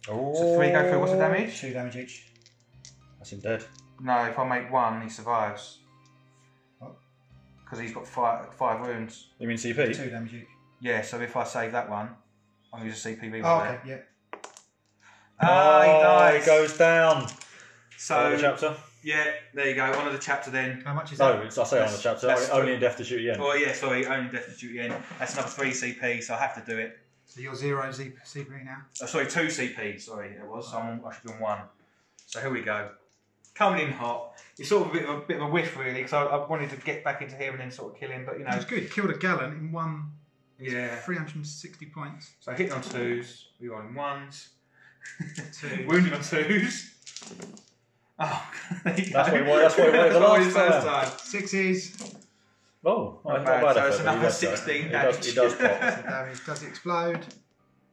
Oh. So three go through. What's the damage? Two damage each. That's him dead. No, if I make one, he survives. Because he's got five five wounds. You mean CP? Two damage each. Yeah, so if I save that one, I'm going to use a CPV. with Oh, that. okay, yeah. Ah, he Oh, dies. He goes down. So Another chapter? yeah, there you go. On to the chapter then. How much is No, that? it's, I say on the That's- chapter. that's Only in death to shoot you in. Oh yeah, sorry, only in death to duty end. That's another three CP, so I have to do it. So you're zero Z- CP now. Oh, sorry, two CP. Sorry, it was. So I'm, I should be on one. So here we go. Coming in hot. It's sort of a bit of a, bit of a whiff, really, because I, I wanted to get back into here and then sort of kill him, but you know, That's good. Killed a gallant in one. yeah. 360 points. So hitting on twos, rerolling ones, Two. *laughs* wounding on twos. Oh, there you That's go. what he wanted- that's what he wanted *laughs* the That's last first time. time. Sixes. Oh, Not not bad. bad. So it's effort, but another does go. 16 He does, he does *laughs* pop. Damage does it explode.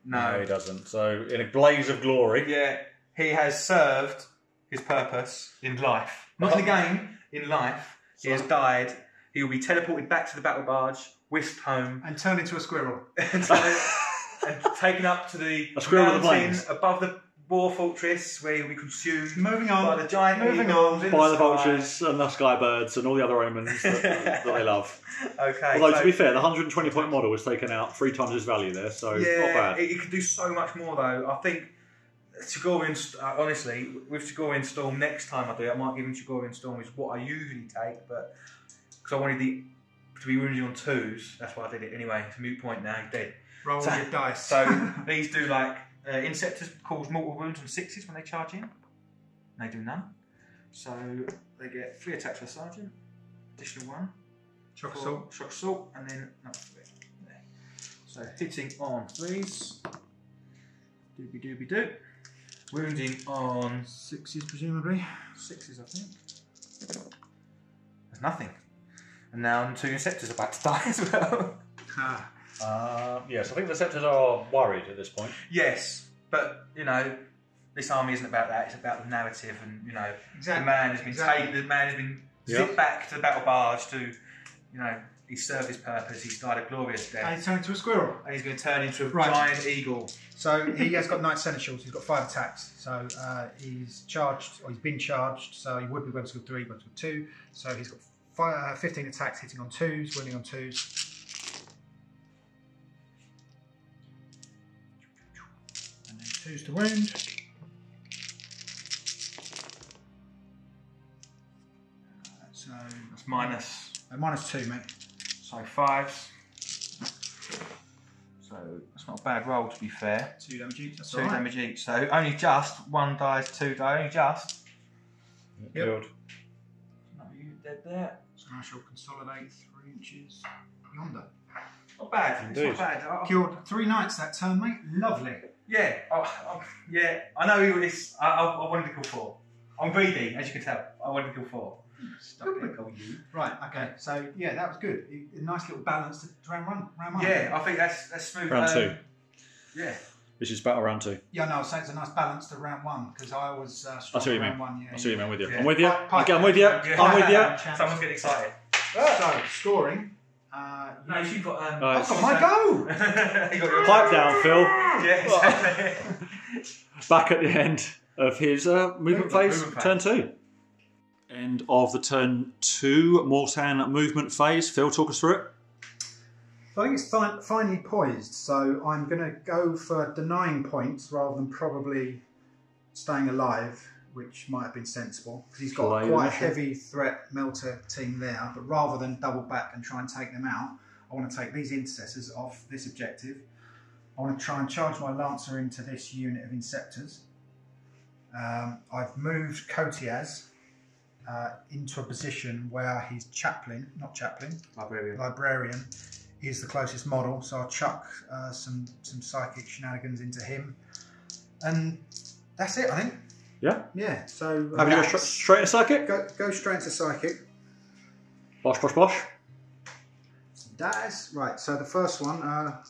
No, No. he doesn't. So, in a blaze of glory. Yeah, he has served his purpose in life. Not in the game, in life. He has died. He will be teleported back to the battle barge, whisked home, And turned into a squirrel. *laughs* and, so- and taken up to the A squirrel with mountain above the war fortress where he'll be consumed Moving by on. the giant Moving eagles on. By the sky. vultures and the skybirds and all the other omens that, *laughs* that they love. Okay. Although, so- to be fair, the 120 point model was taken out three times its value there, so yeah, not bad. It, it can do so much more though. I think Chogorian, St- uh, honestly, with Chogorian Storm, next time I do it, I might give him Chogorian Storm, which is what I usually take, but because I wanted the to be wounded on twos, that's why I did it. Anyway, it's a moot point now, he's dead. Roll So- your dice. So *laughs* these do like uh, Inceptors cause mortal wounds on sixes when they charge in. They do none. So they get three attacks for sergeant, additional one. Shock for assault. Shock assault, and then another three. There. So hitting on threes. Doobie doobie doo. Wounding on Sixes, presumably. sixes, I think. There's nothing. And now two Inceptors are about to die *laughs* as well. Ah. Uh, yes, I think the Scepters are worried at this point. yes, but you know, this army isn't about that. It's about the narrative, and you know, Exactly. the man has been Exactly. taken. The man has been Yeah. zip back to the battle barge to, you know, he's served his purpose. He's died a glorious death, And he turned into a squirrel. and he's going to turn into a Right. giant eagle. So he has got nine seneschals. He's got five attacks. So uh, he's charged, or he's been charged. So he would be weapon skill three, weapon skill two. So he's got five, uh, 15 attacks, hitting on twos, wounding on twos. And then twos to wound. So That's minus, uh, minus two, mate. so fives. So that's not a bad roll to be fair. Two damage each. That's Two all right. damage each. So only just one dies, two die. Only just. Yep. Killed. No, you dead there. So I shall consolidate three inches yonder. Not bad. Indeed. It's not bad. I- I- Killed three knights that turn, mate. Lovely. Yeah, I, I, yeah. I know you. It's, I, I, I wanted to kill four. I'm greedy, as you can tell. I wanted to kill four. Stop it, call you. Right, okay. So, yeah, that was good. A nice little balance to to round one. Round one. Yeah, I think that's that's smooth. Round Um, two. Yeah. This is battle round two. Yeah, no, I was saying it's a nice balance to round one because I was uh, strong I see what you round mean. one. Yeah, I see what you mean with you. Yeah. I'm with you. Pipe- pipe- Okay, I'm with you. Yeah. I'm with you. *laughs* Someone's getting excited. So, scoring. Uh, No, you've got. Um, Right. I've got my go. you *laughs* got your Pipe down, Phil. *laughs* Yeah, exactly. Back at the end of his uh, movement Movement, phase, movement turn two. End of the turn two Mortan movement phase. Phil, talk us through it. I think it's fin- finely poised, so I'm going to go for denying points rather than probably staying alive, which might have been sensible because he's got Play quite a heavy threat melter team there. But rather than double back and try and take them out, I want to take these intercessors off this objective. I want to try and charge my lancer into this unit of inceptors. Um, I've moved Coteaz uh, into a position where his chaplain, not chaplain, Librarian. librarian is the closest model, so I'll chuck uh, some some psychic shenanigans into him, and that's it. I think. Yeah. Yeah. So Have you go uh, stra- straight into circuit? go go straight into psychic. Bosh, bosh, bosh. Dice. Right. So the first one, uh,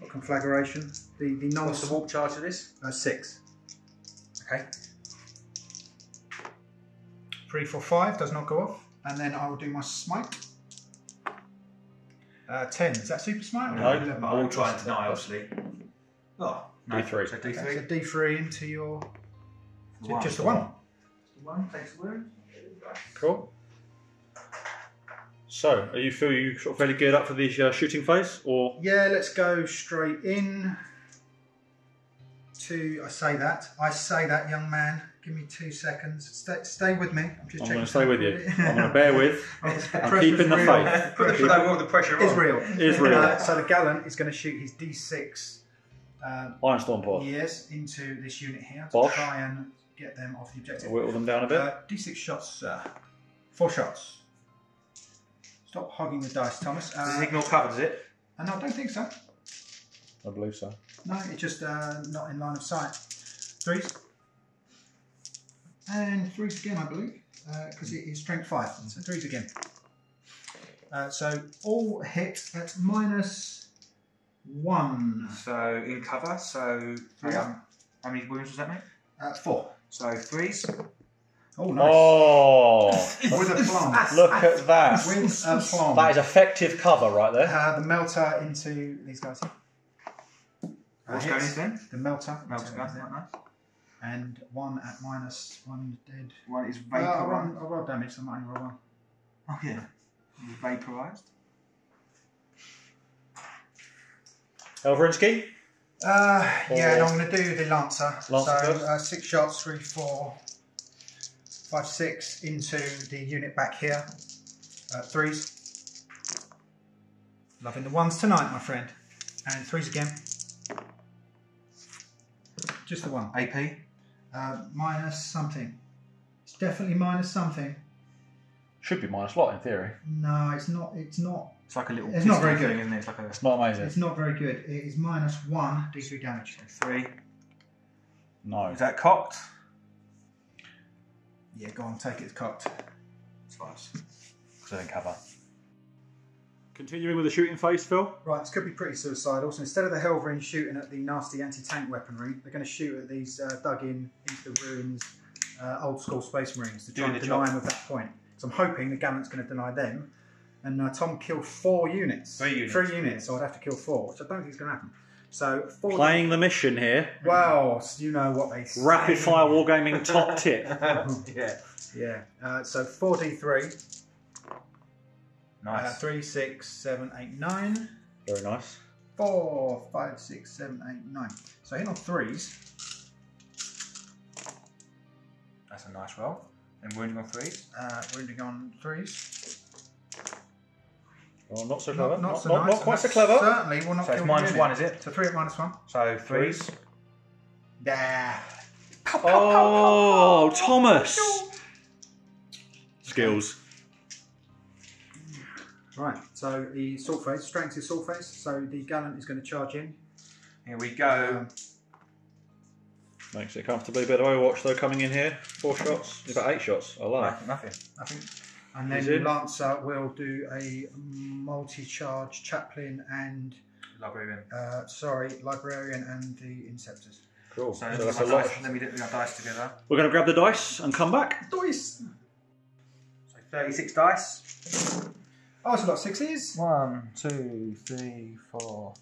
got conflagration. The the non What's the warp charge of this? uh, six. Okay. Three, four, five does not go off, and then I will do my smite. Uh, Ten. Is that super smite? or No. eleven? I will try and deny, obviously. Oh, no. D3. So D3. so D three into your One. just the one. The One takes the wound. Cool. So, are you feel you sort of fairly geared up for the uh, shooting phase, or Yeah, let's go straight in to. I say that. I say that, young man. Give me two seconds. Stay, stay with me. I'm just I'm checking. going to stay with you. I'm going to bear with. *laughs* I'm Pressure's keeping the real. faith. Put the put that the pressure on. Is real. Is real. Uh, so the gallant is going to shoot his D6 uh, Ironstorm pod. years into this unit here to Bosh. try and get them off the objective. Whittle them down a bit. Uh, D6 shots, uh, four shots. Stop hogging the dice, Thomas. Does Uh, it ignore cover, does it? uh, no, I don't think so. I believe so. No, it's just uh, not in line of sight. Threes. And threes again, I believe, because it is strength five. So threes again. Uh, so all hit at minus one. So in cover, so Three um, how many wounds does that, make? Uh, four. So threes. Oh, nice. Oh, *laughs* With a plum. look at that. With a plum. That is effective cover right there. Uh, the melter into these guys here. Uh, What's hits. going in? The melter. Melter into gun, there. right, nice. And one at minus one dead. One is Uh, I'll, vaporized. roll, I'll roll damage, so I might only roll one. Oh yeah, vaporized. Elverinsky? Uh, yeah, and I'm going to do the Lancer. Lancer so first. uh, six shots, three, four, five, six into the unit back here. Uh, threes. Loving the ones tonight, my friend. And threes again. Just the one. AP. Uh, minus something. It's definitely minus something. Should be minus lot in theory. No, it's not. It's not. It's like a little. It's not very good. thing, isn't it? It's like a It's not amazing. It's not very good. It is minus one d3 damage. three. No. Is that cocked? Yeah, go on, take it. It's cocked. It's nice. Because I didn't cover. Continuing with the shooting phase, Phil. Right, this could be pretty suicidal. So instead of the Helverin shooting at the nasty anti-tank weaponry, they're going to shoot at these uh, dug in into the ruins uh, old school space marines to try Doing and the deny job. them of that point. So I'm hoping the gallant's going to deny them. And uh, Tom killed four units. Three units. Three units, so I'd have to kill four, which I don't think is going to happen. So four. Playing the mission here. Well, you know what they say. Rapid fire wargaming top *laughs* tip. yeah. Yeah. Uh, so four d three. Uh, Nice. three, six, seven, eight, nine. Very nice. Four, five, six, seven, eight, nine. So hitting on threes. That's a nice roll. And wounding on threes. Uh, wounding on threes. Well, not so clever. Not, not, Not, so not, nice. not quite so clever. Certainly will not So it's kill minus the one, is it? So three at minus one. So threes. Yeah. Oh, Thomas. Skills. Right. So the sword face, strength is sword face. So the gallant is going to charge in. Here we go. Um, Makes it comfortably. A bit of Overwatch though coming in here. Four shots. About eight shots. I like. Nothing. I think. And then in. Lancer will do a multi-charge chaplain and Librarian. uh, sorry, librarian and the inceptors. Cool. So, So that's my a lot. dice, let me do my dice together. We're going to grab the dice and come back. Dice. So 36 dice. Oh, it's got sixes. One, two, three, four,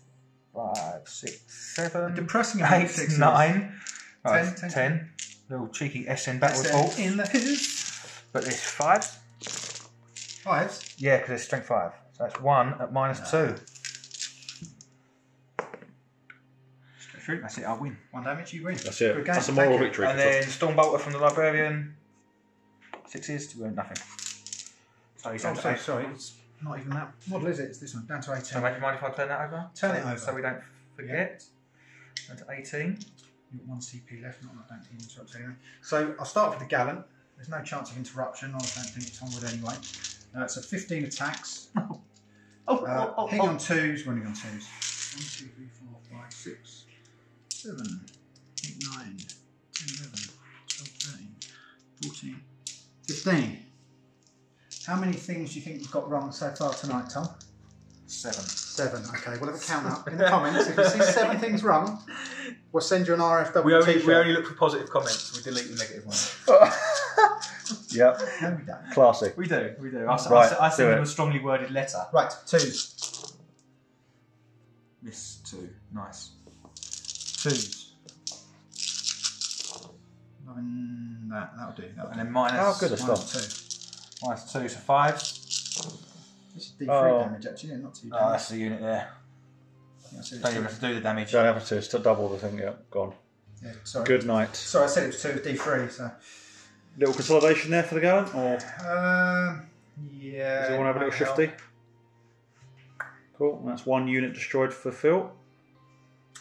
five, six, seven, Depressing amount of eight, sixes. nine. Ten, Right, ten. ten. Little cheeky SN backward SN fault. in the his. But there's five. Fives. Yeah, because it's strength five. So that's one at minus two. Straight through. That's it. I'll win. One damage, you win. That's it. Good game. That's a moral Thank you. victory. And for Tom. then Stormbolter from the librarian. Sixes to win nothing. So he's Oh, down to sorry, sorry. It's not even that model, is it? It's this one. Down to 18. So, mate, you mind if I turn that over? Turn it So- over. So we don't forget. Down to 18. You've got one CP left, not that I don't think it interrupts anyway. So I'll start with the gallant. There's no chance of interruption. I don't think Tom would anyway. Uh, so 15 attacks. *laughs* Oh, Uh, oh, hitting oh, on twos, running on twos. 1, 2, 3, 4, 5, 6, 7, 8, 9, 10, 11, 12, 13, 14, 15. How many things do you think you've got wrong so far tonight, Tom? Seven. Seven. Okay, we'll have a count up in the *laughs* comments. If you see seven things wrong, we'll send you an RFW We only, t-shirt. we only look for positive comments. We delete the negative ones. *laughs* yep. No, we don't. Classic. We do. We do. I, s- Right, I, s- I do send it. them a strongly worded letter. Right, twos. Miss two. Nice. Twos. Loving that. That'll do. That'll And do. then minus. Oh, good. Minus two. Minus two, so fives. This is D3 Oh. damage actually, yeah, not two Oh, ah, damage. that's the unit there. I think I said it Don't was even have to do the damage. Don't have to. It's to double the thing. Yeah, gone. Yeah, sorry. Good night. Sorry, I said it was two, it was D3, so. Little consolidation there for the gallant, or Um, yeah. does he want to have a little might help. shifty? Cool. That's one unit destroyed for Phil.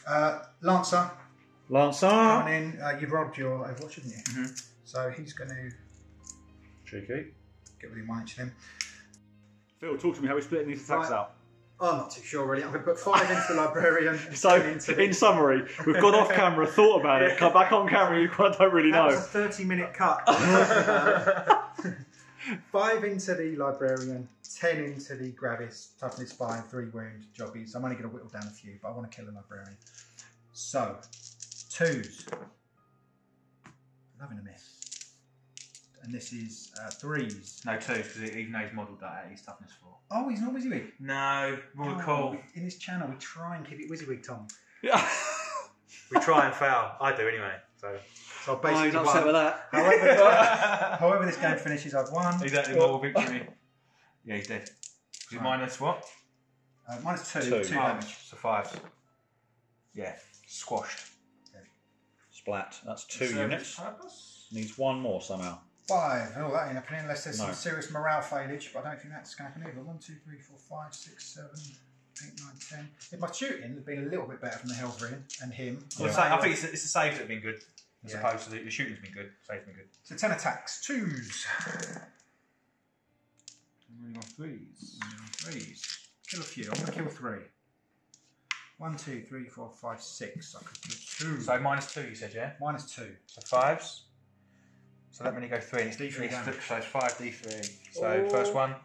Uh, Lancer, Lancer. coming in. Uh, you've robbed your Overwatch, haven't you? Mhm. So he's going to Cheeky. get within one inch him. Phil, talk to me how we're splitting these attacks Right. out. Oh, I'm not too sure really. I'm going to put five into the *laughs* librarian. So, ten into the- in summary, we've gone off camera, *laughs* thought about it, come back on camera, you quite don't really That a know. 30 minute cut. *laughs* Five into the librarian, ten into the Gravis, toughness five, three wound, jobbies. I'm only going to whittle down a few, but I want to kill the librarian. So, twos. Loving a miss. And this is uh, threes. No, two, because even though he's modelled that at, he's toughness four. Oh, he's not WYSIWYG. No, rule of Oh, cool. In this channel, we try and keep it WYSIWYG, Tom. Yeah. *laughs* we try and fail. I do anyway. So. So I've basically I'm won. upset with that. However, *laughs* however this game finishes, I've won. Exactly, moral victory. Yeah, he's dead. Is he Right. minus what? Uh, minus two, Two. two, Oh, damage. So fives. Yeah, squashed. Splat. That's two Service units. purpose? Needs one more somehow. Five. Oh, that ain't happening unless there's No. some serious morale failage, but I don't think that's going to happen either. One, two, three, four, five, six, seven, eight, nine, ten. If my shooting had been a little bit better from the Helverin and him, Yeah. say- I think it's, it's the saves that have been good, as Yeah. opposed to the, the shooting's been good. Saves been good. so ten attacks, twos, Moving on threes. threes. Kill a few. I'm going to kill three. One, two, three, four, five, six. I could kill two. So minus two, you said, yeah. minus two. So fives. So let me go three. It's D3 it's damage. flip, so it's five D three. So Oh. first one.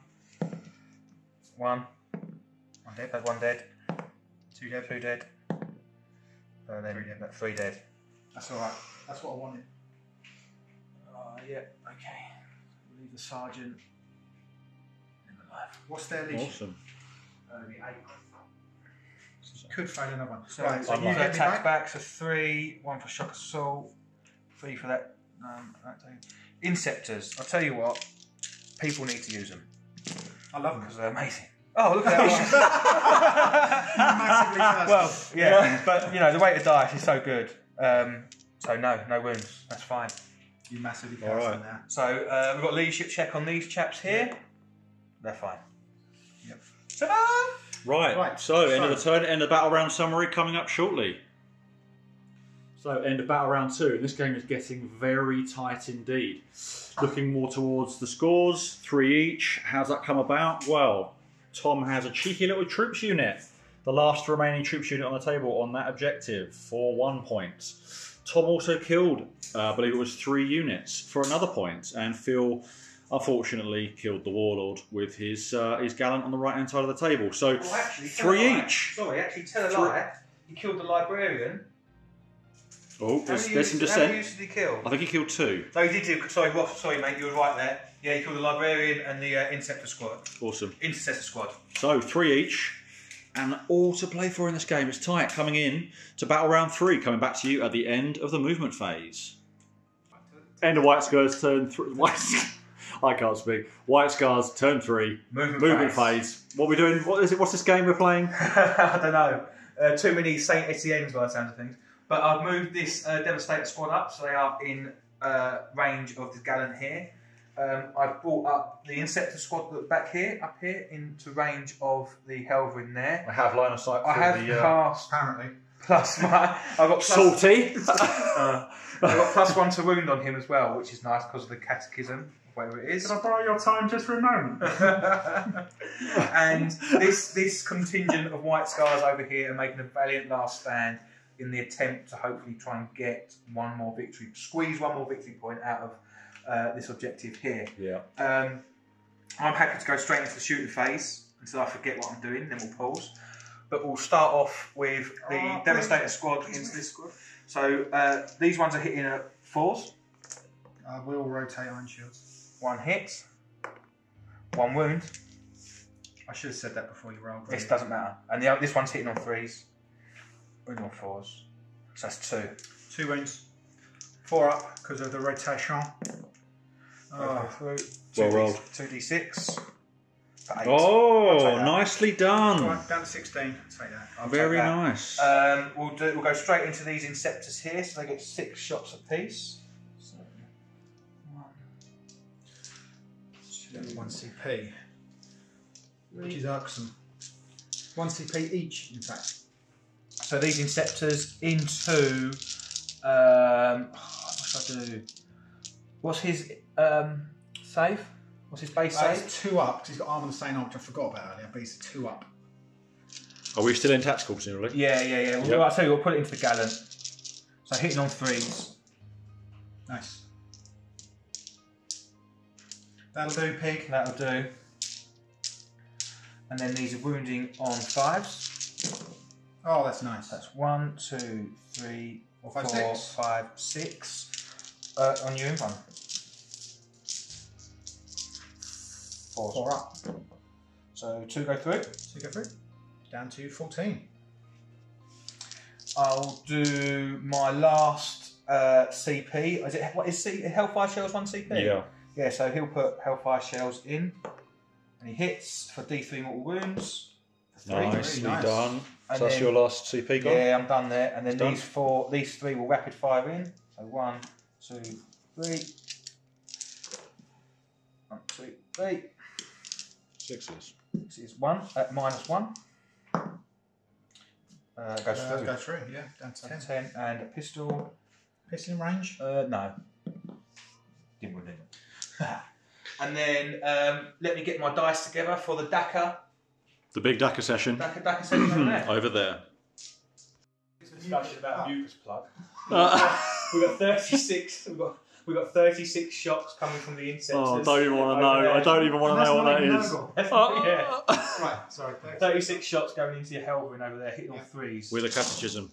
One. One dead. That one dead. Two dead. Two dead. Uh, then Three dead. that three dead. That's all right. That's what I wanted. Uh, yeah. Okay. Leave the sergeant. What's their leash? Awesome. Eight. Could fail another one. So, right, so so you you get get me back. back. So three, one for shock assault, three for that. Um, that thing. Inceptors. I'll tell you what, people need to use them I love them. because they're amazing. Oh, look at that *laughs* Massively one. cursed. well, yeah, but you know the weight of dice is so good. Um, so no, no wounds. That's fine. You massively cursed All right. them there. So uh, we've got leadership check on these chaps here. They're fine. Yep. Ta-da! Right. Right, So, end of the turn, end of battle round summary coming up shortly. So, end of battle round two. And this game is getting very tight indeed. Looking more towards the scores, three each. How's that come about? Well, Tom has a cheeky little troops unit. The last remaining troops unit on the table on that objective for one point. Tom also killed, uh, I believe it was three units for another point, and Phil unfortunately killed the warlord with his uh, his gallant on the right hand side of the table. So Well, actually, three each. Sorry, actually, tell a Three- lie. He killed the librarian. Oh, How there's, many there's some units- How many units did he kill? I think he killed two. No, he did do. Sorry, Ross. Sorry, mate. You were right there. Yeah, he killed the librarian and the uh, interceptor squad. Awesome. Intercessor squad. So three each, and all to play for in this game. It's tight. Coming in to battle round three. Coming back to you at the end of the movement phase. End of White Scars turn three. *laughs* White. I can't speak. White Scars turn three. Movement, Movement phase. What are we doing? What is it? What's this game we're playing? *laughs* I don't know. Uh, too many Saint Etienne's by the sound of things. But I've moved this uh, Devastator squad up, so they are in uh, range of the Gallant here. Um, I've brought up the Inceptor squad back here, up here, into range of the Helverin there. I have line of sight. I have cast Apparently. plus my. I've got plus, salty. *laughs* uh, I've got plus one to wound on him as well, which is nice because of the catechism, whatever it is. Can I borrow your time just for a moment? *laughs* and this this contingent of white scars over here are making a valiant last stand in the attempt to hopefully try and get one more victory, squeeze one more victory point out of uh, this objective here. yeah. Um, I'm happy to go straight into the shooting phase until I forget what I'm doing, then we'll pause. But we'll start off with the Oh, Devastator squad into this squad. So uh, these ones are hitting at fours. I will rotate ion shields. One hit, one wound. I should have said that before you rolled. This doesn't matter. And the, this one's hitting on threes, wound on fours. So that's two. Two wins. Four up because of the rotation. Go Oh. Well Two rolled. D- Two d six. Eight. Oh, nicely done. right, down to 16. Take that. I'll Very take that. nice. Um, we'll do. We'll go straight into these inceptors here, so they get six shots apiece. So, one, two, One CP. Which is irksome. One CP each, in fact. So these inceptors into. Um, what should I do? What's his um, save? What's his base Uh, save? it's two up because he's got Armour of the Sainted Ion, which I forgot about earlier, but he's two up. Are we still in tactical, presumably? Yeah, yeah, yeah. Well, Yep. I'll tell you, we'll put it into the gallant. So hitting on threes. Nice. That'll do, pig. That'll do. And then these are wounding on fives. Oh, that's nice. That's one, two, three, Four, five, four, six. five, six. Uh, on you in one. Four. Four up. So two go through. Two go through. Down to 14. I'll do my last uh, CP. Is it what is C, Hellfire Shells one CP? Yeah. Yeah. So he'll put Hellfire Shells in, and he hits for D3 mortal wounds. For Three. Nicely nice. done. And so that's then- your last CP gone? Yeah, I'm done there. And then Done. these four, these three will rapid fire in. So one, two, three. One, two, three. Sixes. This is one at minus one. Uh, goes Uh, through. go through, yeah. Down to 10. ten and a pistol. Pistol range. Uh, no. Didn't win it. *laughs* and then um, let me get my dice together for the Dakka. The big Dakka session Dakka, Dakka session over there. *clears throat* over there. Discussion about mucus plug. *laughs* Uh, We've got 36. We've got we've got 36 shocks coming from the insects. oh, don't even want to know. I don't even want to know what that is. that even *laughs* yeah. Right, sorry. 36 shots going into your Helverin over there, hitting on threes. With a catechism.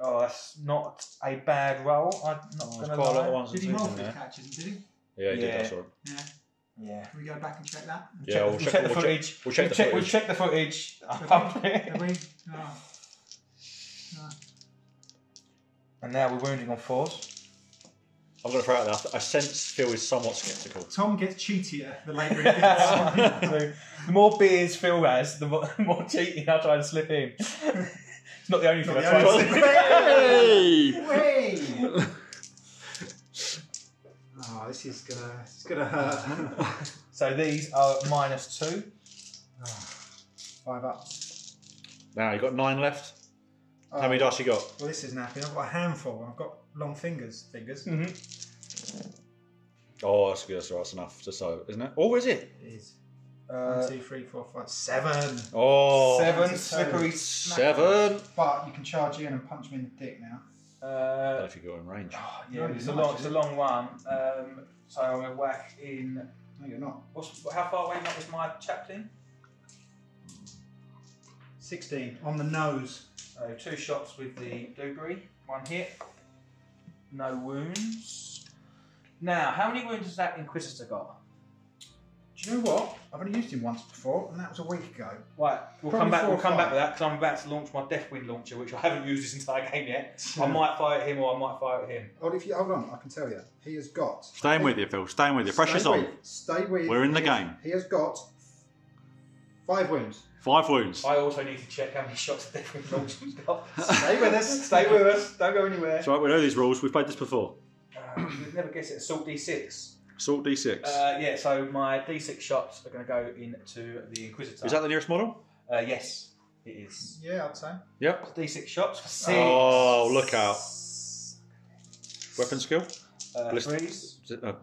Oh, that's not a bad roll. I'm not Oh, there's going quite a to lot lie. of ones and Did he twos roll in for the there. catches, did he? Yeah, he did. Yeah. That's all right. Yeah. Yeah. Can we go back and check that? Yeah, check, we'll we'll check- check the we'll check- footage. we'll check the check, We'll check the footage. I Have we? *laughs* it. Have we? Oh. And now we're wounding on fours. I'm going to throw it out there. I sense Phil is somewhat sceptical. Tom gets cheatier the later it *laughs* gets. so, the more beers Phil has, the more, *laughs* more cheating I try to slip in. it's not the only thing I try to slip in. Hey! Way! oh, this is gonna, it's gonna hurt. *laughs* So these are minus two. Five up. Now you've got nine left. Oh, How many dice you got? Well, this is nappy. I've got a handful. I've got long fingers. Fingers. Mm-hmm. Oh, that's good. That's enough. Just so, isn't it? Oh, is it? It is. Uh, One, two, three, four, five, seven. Oh, seven so- slippery. seven. But you can charge in and punch me in the dick now. I don't know Uh, if you go in range. yeah, No, it's a you're long, not, it's a long one. Um, so I'm gonna whack in. No, you're not. What's how far away is my chaplain? 16 on the nose. So two shots with the blueberry, one hit, no wounds. Now, how many wounds has that Inquisitor got? Do you know what? I've only used him once before, and that was a week ago. Right, we'll Probably come back. four We'll or come back five. to that because I'm about to launch my Deathwind launcher, which I haven't used this *laughs* entire game yet. I might fire at him or I might fire at him. Oh, if you hold on, I can tell you. He has got. Staying with you, Phil. Staying with you. Pressure's Stay on. with- Stay with. We're in the he has- game. He has got five wounds. Five wounds. I also need to check how many shots the Deathwind launcher's got. *laughs* Stay with us. Stay with us. Don't go anywhere. That's right. We know these rules. We've played this before. Uh, you'd never guess it. Assault D6. Salt D6. Uh, yeah, so my D6 shots are going to go into the Inquisitor. is that the nearest model? Uh, yes, it is. Yeah, I'd say. Yep. D6 shots for six. Oh, look out. Weapon skill? Uh, Ballistic- threes. Is it, uh,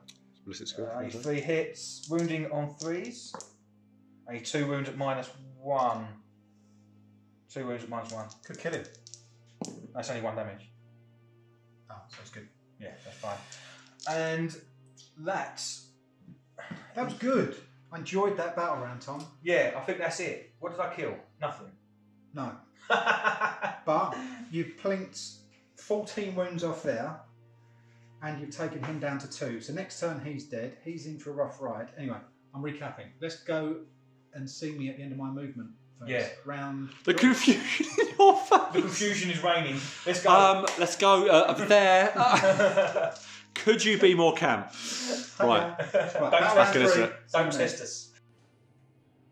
ballistic skill. Uh, only three hits. Wounding on threes. A two wounds at minus one. Two wounds at minus one. Could kill him. That's only one damage. Oh, so it's good. Yeah, that's fine. And that, That was good. I enjoyed that battle round, Tom. yeah, I think that's it. What did I kill? Nothing. No. *laughs* But you've plinked 14 wounds off there, and you've taken him down to two. So next turn he's dead. He's in for a rough ride. Anyway, I'm recapping. Let's go and see me at the end of my movement. First. Yeah. Round. The three. confusion in your the confusion is raining. Let's go. Um, let's go uh, up there. *laughs* Could you be more camp? Right. Don't Right, test round us. Don't test us.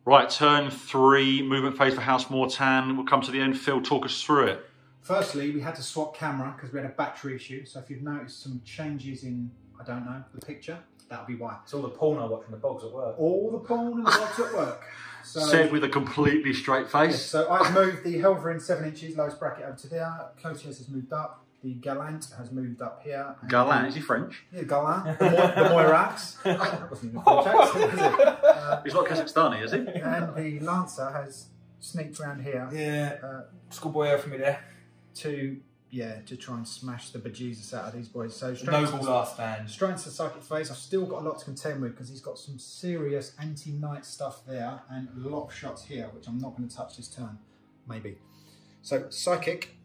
Right, turn three, movement phase for House Mortan. We'll come to the end. Phil, talk us through it. Firstly, we had to swap camera because we had a battery issue. So if you've noticed some changes in, I don't know, the picture, that'll be why. It's all the porn I watch from the bogs at work. All the porn and the box at work. *laughs* So, Said with a completely straight yes, face. so I've moved the Helverin 7 inches lowest bracket over to there. Coteaz has moved up. The Gallant has moved up here. and Galan, the- is he French? Yeah, Gallant. The, Mo- the Moirax. *laughs* that wasn't even French accent, was it? Uh, *laughs* He's not Kazakhstani, is he? and the Lancer has sneaked around here Yeah, uh, schoolboy air for me there. to, yeah, to try and smash the bejesus out of these boys. So straight Noble into- last stand. Straight into the psychic phase, I've still got a lot to contend with because he's got some serious anti-knight stuff there and a lot of shots here, which I'm not going to touch this turn, maybe. So psychic,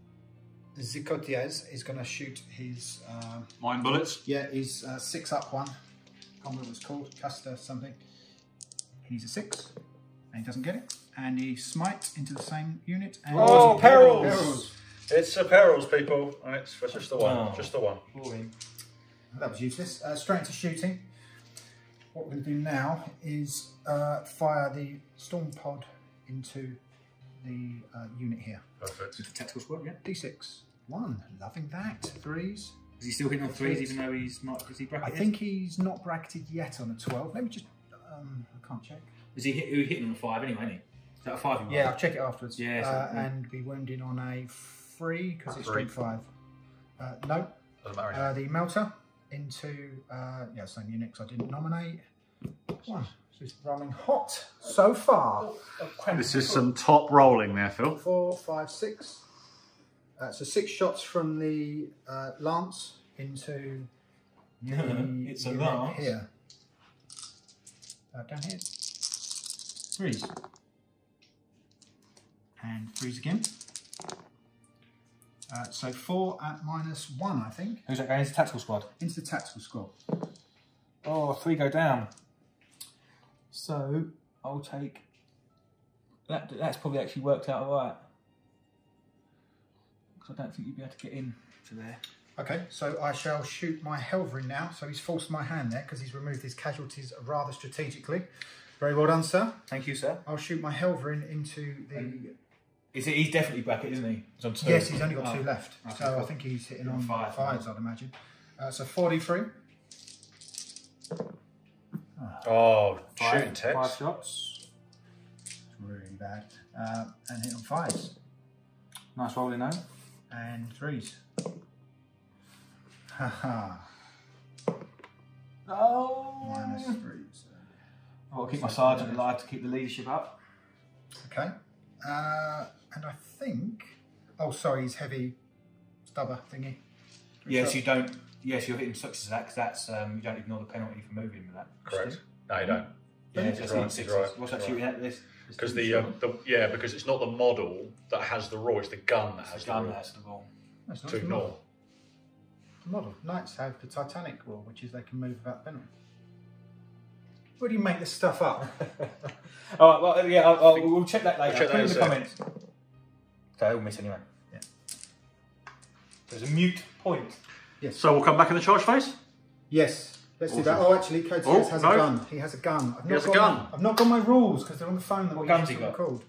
Coteaz is going to shoot his, uh, Mind bullets. yeah, his uh, six up one. I can't remember what it's called, Custer something. He's a six, and he doesn't get it. And he smites into the same unit. And Oh, perils! Perils. It's a perils, people. And it's for just the one. Oh. Just the one. That was useless. Uh, straight into shooting. What we're going to do now is uh, fire the storm pod into the uh, unit here. Perfect. Tactical squad, yeah. D6. One. Loving that. Threes. Is he still hitting on threes even though he's marked as he bracketed? I think he's not bracketed yet on a 12. Let me just. Um, I can't check. Is he hit, he was hitting on a five anyway, isn't he? Is that a five? Yeah. I'll check it afterwards. Yeah, so- Uh, and be wounding on a three because it's Three. strength five. Uh, no. Uh, the melter into uh, yeah same unit 'cause I didn't nominate. One. So it's rolling hot so far. this is some top rolling there, Phil. Four, five, six. Uh, so six shots from the uh, lance into the *laughs* It's a unit lance. here. Uh, down here. Freeze. And freeze again. Uh, so four at minus one, I think, Who's that going into tactical squad? into the tactical squad. Oh, three go down. So I'll take. That that's probably actually worked out alright. Because I don't think you'd be able to get in to there. Okay, so I shall shoot my Helverin now. So he's forced my hand there because he's removed his casualties rather strategically. Very well done, sir. Thank you, sir. I'll shoot my Helverin into the. And Is it? He's definitely bracket, isn't he? He's on two. yes, he's only got Oh. two left. Okay, so I think he's hitting On on five. fives, I'd imagine. Uh, so 43. Oh, Five, shooting text. five shots. Really bad. Uh, and hit on fives. Nice rolling though. And threes. Haha. Oh. Minus threes. I've got to keep my sergeant alive to keep the leadership up. Okay. Uh, and I think. Oh, sorry, he's heavy stubber thingy. Yes, Sure. you don't. Yes, you're hitting sixes. That because that's um, you don't ignore the penalty for moving with that. Correct. No, you don't. Yeah, He's just right, hitting he's sixes. right, What's he's that shooting at this? Because the, um, the yeah, because it's not the model that has the raw; it's the gun that has It's the done raw. that's the ball. That's not To the ignore. model. The model. Knights have the Titanic rule, which is they can move without penalty. Where do you make this stuff up? *laughs* All right. Well, yeah. I'll, I'll, we'll check that later. check Put it in that the in a comments. So they'll miss anyway. Yeah. There's a mute point. Yes. So we'll come back in the charge phase. Yes. Let's do that. Oh, actually, Code Oh, has no. a gun. He has a gun. I've He has a gun. My, I've not got my rules because they're on the phone. That What guns used he to got? record.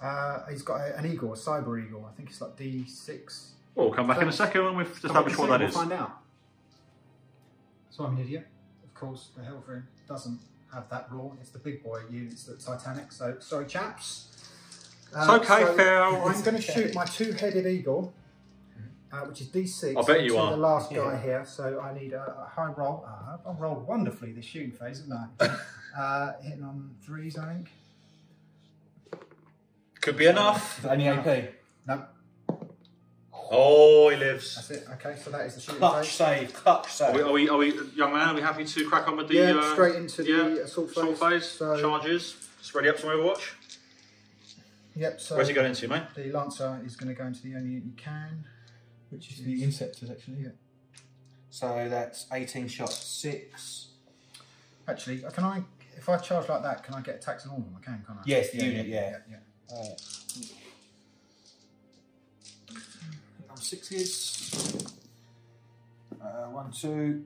Uh, he's got a, an eagle, a cyber eagle. I think it's like D6. Well, we'll come back in a second and we've established what that we'll is. find out. So I'm an idiot. Of course, the Helverin doesn't have that rule. It's the big boy units that Titanic. So sorry, chaps. Uh, It's okay, so Phil. I'm going to shoot my two-headed eagle, uh, which is D6. I bet you to are. the last guy Yeah. here. So I need a, a high roll. Uh, I've rolled wonderfully this shooting phase, haven't I? *laughs* uh, hitting on threes, I think. Could be enough. Is that any AP? No, Oh, he lives. that's it. Okay, so that is the shooting Clutch phase. save. Clutch Are we, save. are we, are we, young man, are we happy to crack on with the yeah, uh, straight into the assault phase. assault phase? So, Charges. Just ready up some Overwatch. Yep. So Where's he going into, mate? The Lancer is going to go into the only unit you can. Which is the Inceptors actually. Yeah. So that's 18 shots. Six. Actually, can I, if I charge like that, can I get attacks on all of them? I can, can't I? Yes, the unit, yeah. yeah. Alright. On sixes. Uh, one, two.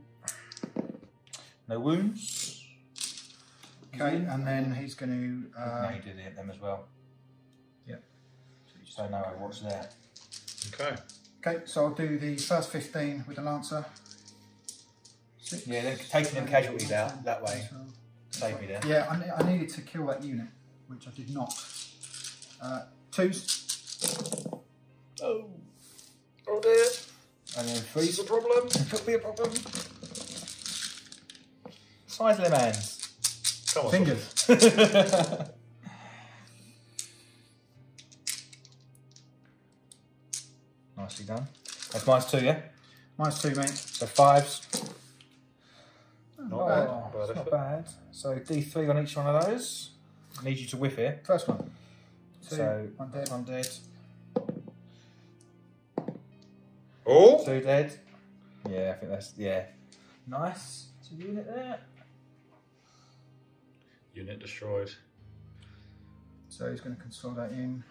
No wounds. Okay, and then he's going to. no, Uh, you did it, them as well. Yeah. So no, what's there? Okay. Okay, so I'll do the first 15 with the Lancer. Six. Yeah, then taking them casualties out that way. Save me there. Yeah, I, ne- I needed to kill that unit, which I did not. Uh, twos. Oh. Oh dear. And then This three. a problem. *laughs* Could be a problem. Size of them hands. Come on. Fingers. *laughs* *laughs* Nicely done. That's minus two, yeah? Minus two, mate. So fives. Not bad. Oh, Bad it's effort. not bad. So D3 on each one of those. I need you to whiff it. First one. Two. So one dead. one dead. Oh. Two dead. Yeah, I think that's yeah. Nice. It's a unit there. Unit destroyed. So he's going to consolidate in.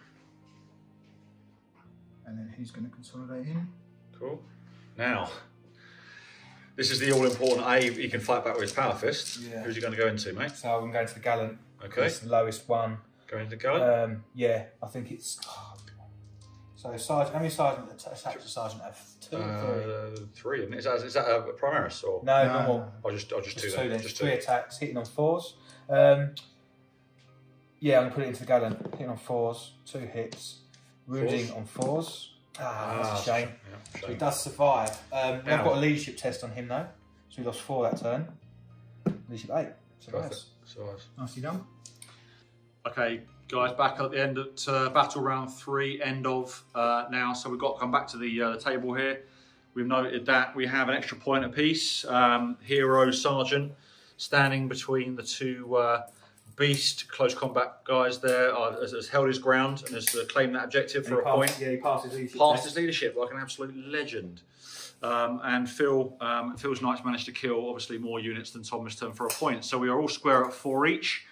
And then he's going to consolidate in. Cool. Now, this is the all important A. He can fight back with his power fist. Yeah. Who's he going to go into, mate? So I'm going to the gallant. Okay. It's the lowest one. Going into the gullet. Um, yeah, I think it's. So sergeant, how many sergeant attached to sergeant have? Two or three? Uh, three. isn't it? Is that, is that a Primaris or? No, No, normal. I'll just I'll just, Just do two that. then. Just three two. attacks, hitting on fours. Um, yeah, I'm gonna put it into the gallant. Hitting on fours, two hits, wounding Fours? on fours. Ah, that's a shame. Yeah, So he does survive. Um, I've got a leadership test on him though, so we lost four that turn. Leadership eight. Perfect. Survives. Survives. Nicely done. Okay, guys, back at the end at uh, battle round three, end of uh, now. So we've got to come back to the uh, the table here. We've noted that we have an extra point apiece. Um, hero sergeant standing between the two uh, beast close combat guys there uh, has, has held his ground and has uh, claimed that objective for a he point. Yeah, he passes leadership. Passed his leadership like an absolute legend. Um, and Phil, um, Phil's Knights managed to kill obviously more units than Tom this turn for a point. So we are all square at four each.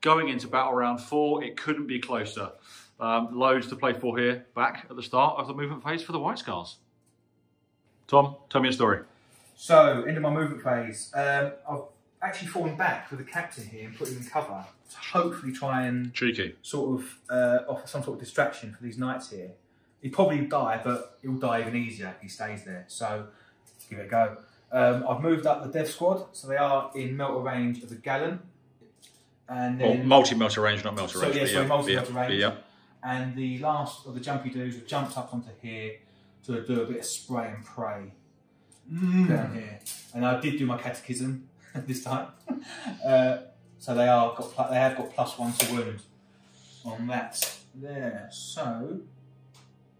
going into battle round four. It couldn't be closer. Um, loads to play for here, back at the start of the movement phase for the White Scars. Tom, tell me a story. So, into my movement phase. Um, I've actually fallen back with the captain here and put him in cover to hopefully try and Cheeky. sort of uh, offer some sort of distraction for these knights here. He'd probably die, but he'll die even easier if he stays there. So, let's give it a go. Um, I've moved up the death squad, so they are in melter range of the gallant. And Well, then, multi melter range, not melter So, range. yeah, but sorry, multi-melter yeah, range. Yeah. and the last of the jumpy dudes have jumped up onto here to do a bit of spray and pray down here. And I did do my catechism *laughs* this time, uh, so they are got they have got plus one to wound on that there. So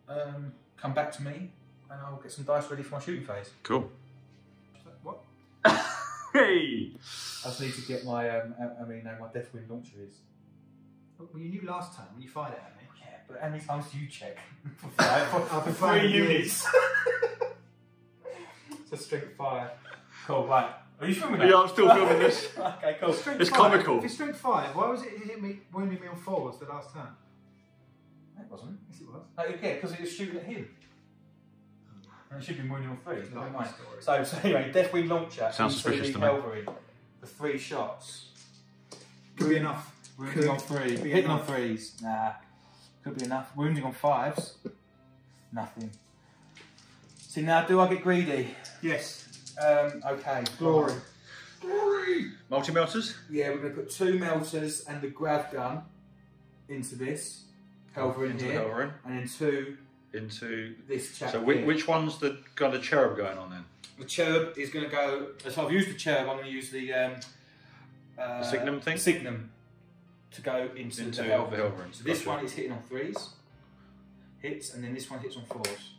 um, come back to me, and I'll get some dice ready for my shooting phase. Cool. What? *laughs* Hey! I just need to get my um, I I mean, no, my Deathwind launcher is. Well, you knew last time when you fired it at me. Yeah, but how many times do you check *laughs* for five? For, for three years. units. it's a strength five. Cool, right. Are you filming Yeah, I'm still filming this. *laughs* okay, cool. Strength It's five. comical. If it's strength five, why was it hit me, wounding me on fours the last time? it wasn't. Yes, it was. No, yeah, because it was shooting at him. Hmm. And it should be wounding on three. It's Never like mind. my story. So, so anyway, Deathwind launcher Sounds into suspicious the to me. Helverin for three shots. Could be enough. Wounding Could on three. be Hitting on enough. threes. Nah. Could be enough. Wounding on fives. Nothing. See now, do I get greedy? Yes. Um, okay. Glory. Glory. Multi melters? Yeah, we're going to put two melters and the grav gun into this. Helverin Into the here. Helverin. And then two, Into. this chap So, which, here. which one's the got a cherub going on then? The cherub is going to go. So I've used the cherub. I'm going to use the um, uh, The signum thing? Signum to go into, Into the the Helverin. Helverin. So this Gotcha. one is hitting on threes, hits, and then this one hits on fours.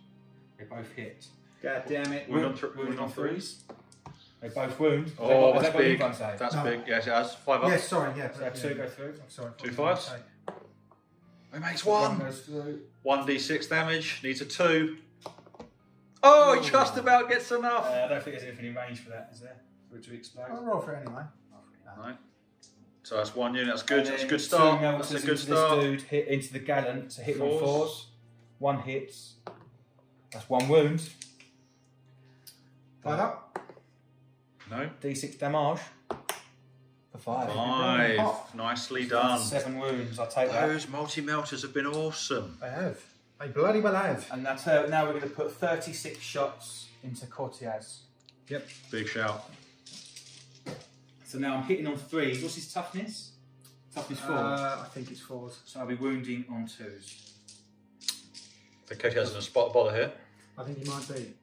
They both hit. God damn it. Wound on Wound, th- wound wound on on threes. They both wound. Oh, got- that's that got you big. That's No. big. Yes, it has. Five up. Yes, sorry, yeah. So that two go through. I'm sorry. Two what fives? did I say? It makes One one. goes through. 1d6 damage. Needs a two. Oh, he just about gets enough. Uh, I don't think there's anything in range for that, is there? For it to explode. I'll roll for it anyway. No. So that's one unit. That's good. And That's a good start. That's a good start. This dude hit into the gallant to hit on Fours. fours. One hits. That's one wound. Five up. No. D6 damage for five. Five. Hot. Nicely done. Seven wounds. I'll take that. Those multi melters have been awesome. They have. They bloody well have. And that's uh, now we're going to put 36 shots into Coteaz. Yep. Big shout. So now I'm hitting on threes. What's his toughness? Toughness four. Uh, I think it's fours. so I'll be wounding on twos. The Katie has a spot bother here. I think he might be.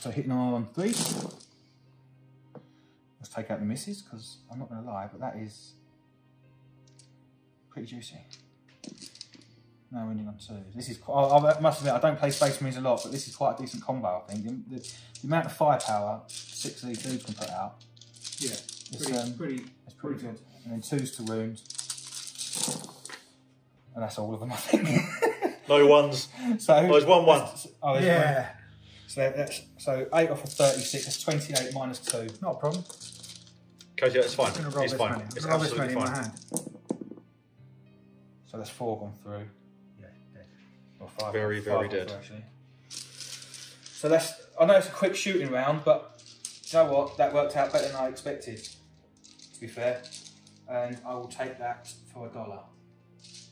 So hitting on three. Let's take out the misses because I'm not going to lie, but that is pretty juicy. No wounding on two. This is quite, I, I must admit I don't play Space Marines a lot, but this is quite a decent combo. I think the, the, the amount of firepower six of these dudes can put out Yeah. is Pretty, um, pretty. It's pretty good. And then twos to wound. And that's all of them, I think. No ones. *laughs* so, Oh, there's one one. Oh, there's one. Yeah. So that's so eight off of thirty-six. That's twenty-eight minus two. Not a problem. Katie, that's fine. I'm going to roll It's this fine. money. I'm It's gonna roll this absolutely money in my fine. hand. So that's four gone through. Yeah, dead. Or five. Very, five very gone dead. through, actually. So that's. I know it's a quick shooting round, but you know what? That worked out better than I expected. To be fair, and I will take that for a dollar.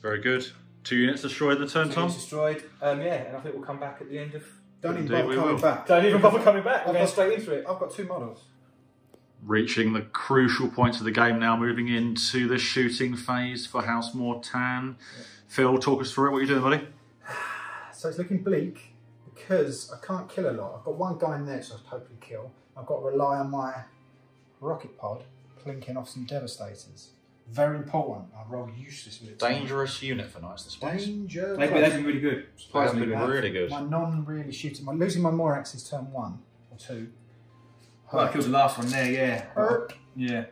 Very good. Two units destroyed the turn, So Tom. it's destroyed. Um, yeah, and I think we'll come back at the end of. Don't even Indeed bother we coming will. back. Don't even bother coming back. We're I've going got- straight into it. I've got two models. Reaching the crucial points of the game now, moving into the shooting phase for House Mortan. Phil, talk us through it. What are you doing, buddy? *sighs* So it's looking bleak because I can't kill a lot. I've got one guy in there, so I'll hopefully kill. I've got to rely on my rocket pod plinking off some devastators. Very important. I roll useless with it. Dangerous unit for knights this one's. Danger. They've been, they've been really good. They've Surprisingly been good. really good. My non really shooting. My losing my Moirax is turn one or two. Well, I killed the last one there, yeah. Hurt. Yeah.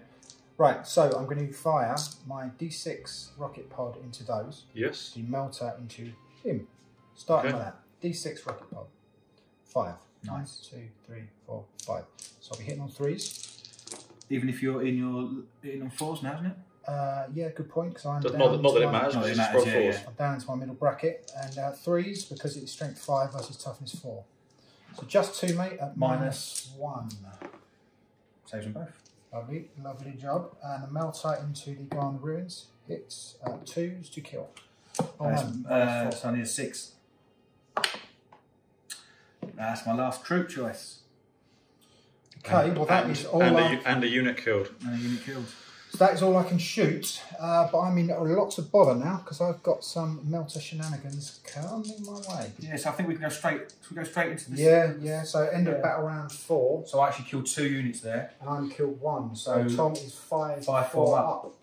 Right, so I'm going to fire my D6 rocket pod into those. Yes. The melter into him. Starting Okay. with that. D6 rocket pod. Five. Nice. two, three, four, five. So I'll be hitting on threes. even if you're in your in on fours now, isn't it? Uh, yeah, good point. Because I'm down not, not that to it my- matters, Not because that it's it matters, yeah, fours. I'm down into my middle bracket, and uh, threes because it's strength five versus toughness four. So just two, mate, at minus one. Saves them both. Lovely, lovely job. And a Melta into the Guy Ruins hits uh, twos to kill. Oh, That's, no, uh, so. I need a six. That's my last troop choice. Okay, well that and, is all. and, I, a, and a unit killed. And a unit killed. So that is all I can shoot. Uh, but I'm in lots of bother now because I've got some melter shenanigans coming my way. Yes, I think we can go straight. Should we go straight into this? Yeah, yeah. So end Yeah. of battle round four, So I actually killed two units there. and I'm killed one. So So Tom is five, five, four, four up.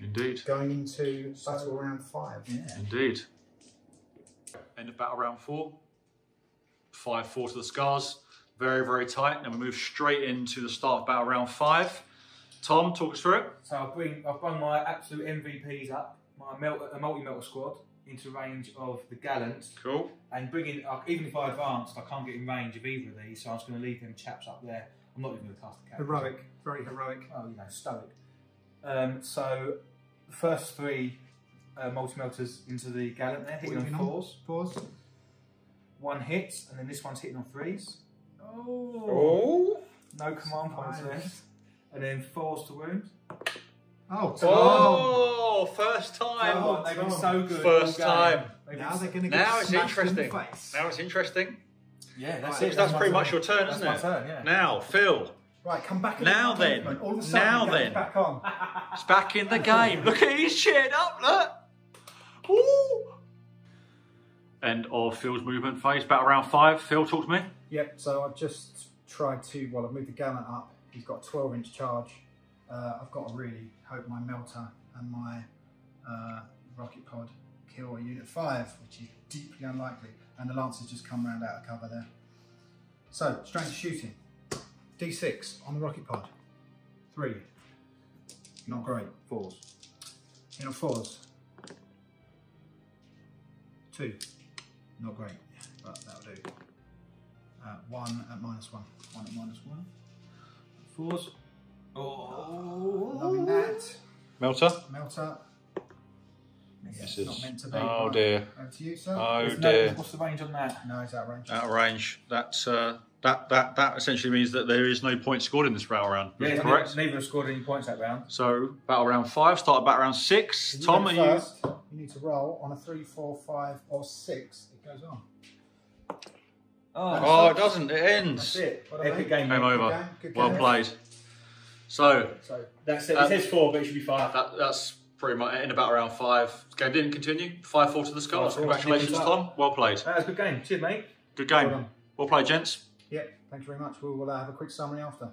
Indeed. going into battle round five. Yeah. Indeed. End of battle round four. Five four to the scars. Very, very tight. And we move straight into the start of battle round five. Tom, talk us through it. So I'll bring I've bring my absolute MVPs up, my melt, a multi melter squad into range of the gallant, Cool. and bringing uh, even if I advanced, I can't get in range of either of these, so I'm just going to leave them chaps up there. I'm not even going to cast the captain. Heroic, very heroic. Oh, you know, stoic. Um, so the first three uh, multi melters into the gallant there, hitting on Moving on. fours. Pause. One hits, and then this one's hitting on threes. Oh, Oh. no command points Nice. there. And then fours to wound. Oh, oh, Tom. Oh, first Oh, time. they've been so good. First all game. time. They've Now been- they're going to get Now it's smacked in the interesting. face. Now it's interesting. Yeah, that's Right, it. That's my pretty turn. much your turn, That's isn't my it? turn, yeah. Now, Phil, Right, come back. in Now the then. movement. All of a sudden, Now it goes then. back on. it's back in the game. Look at he's cheered up, look. Woo. End of Phil's movement phase. Battle round five. Phil, talk to me. Yep. So I've just tried to. Well, I've moved the gallant up. He's got a 12 inch charge. Uh, I've got to really hope my melter and my uh, rocket pod kill a unit five, which is deeply unlikely. And the lancers just come round out of cover there. So strength shooting. D6 on the rocket pod. Three. Not great. Fours. In on fours. Two. Not great, but that'll do. Uh, one at minus one. One at minus one. Fours. Oh, Loving that. Melter. Melter. This It's not meant to be. Oh Right. dear. Over to you, sir. Oh There's no- dear. what's the range on that? No, it's outrageous. Out of range. That's uh, that that that essentially means that there is no point scored in this battle round. Is Yeah, correct. Neither, neither have scored any points that round. So battle round five. Start battle round six. You Tom, go are you? first. You need to roll on a three, four, five, or six. It goes on. Oh, it doesn't. It ends. That's it. Epic game. Game mate. over. game, good Well game. played. So So That's it. Uh, It says four, but it should be five. that, that's pretty much in about round five. Game didn't continue. Five four to the Scars. Five four. Congratulations, Keep Tom. Well played. That was a good game. Cheers, mate. Good game. done. Well played, gents. Yep. thank you very much. We will uh, have a quick summary after.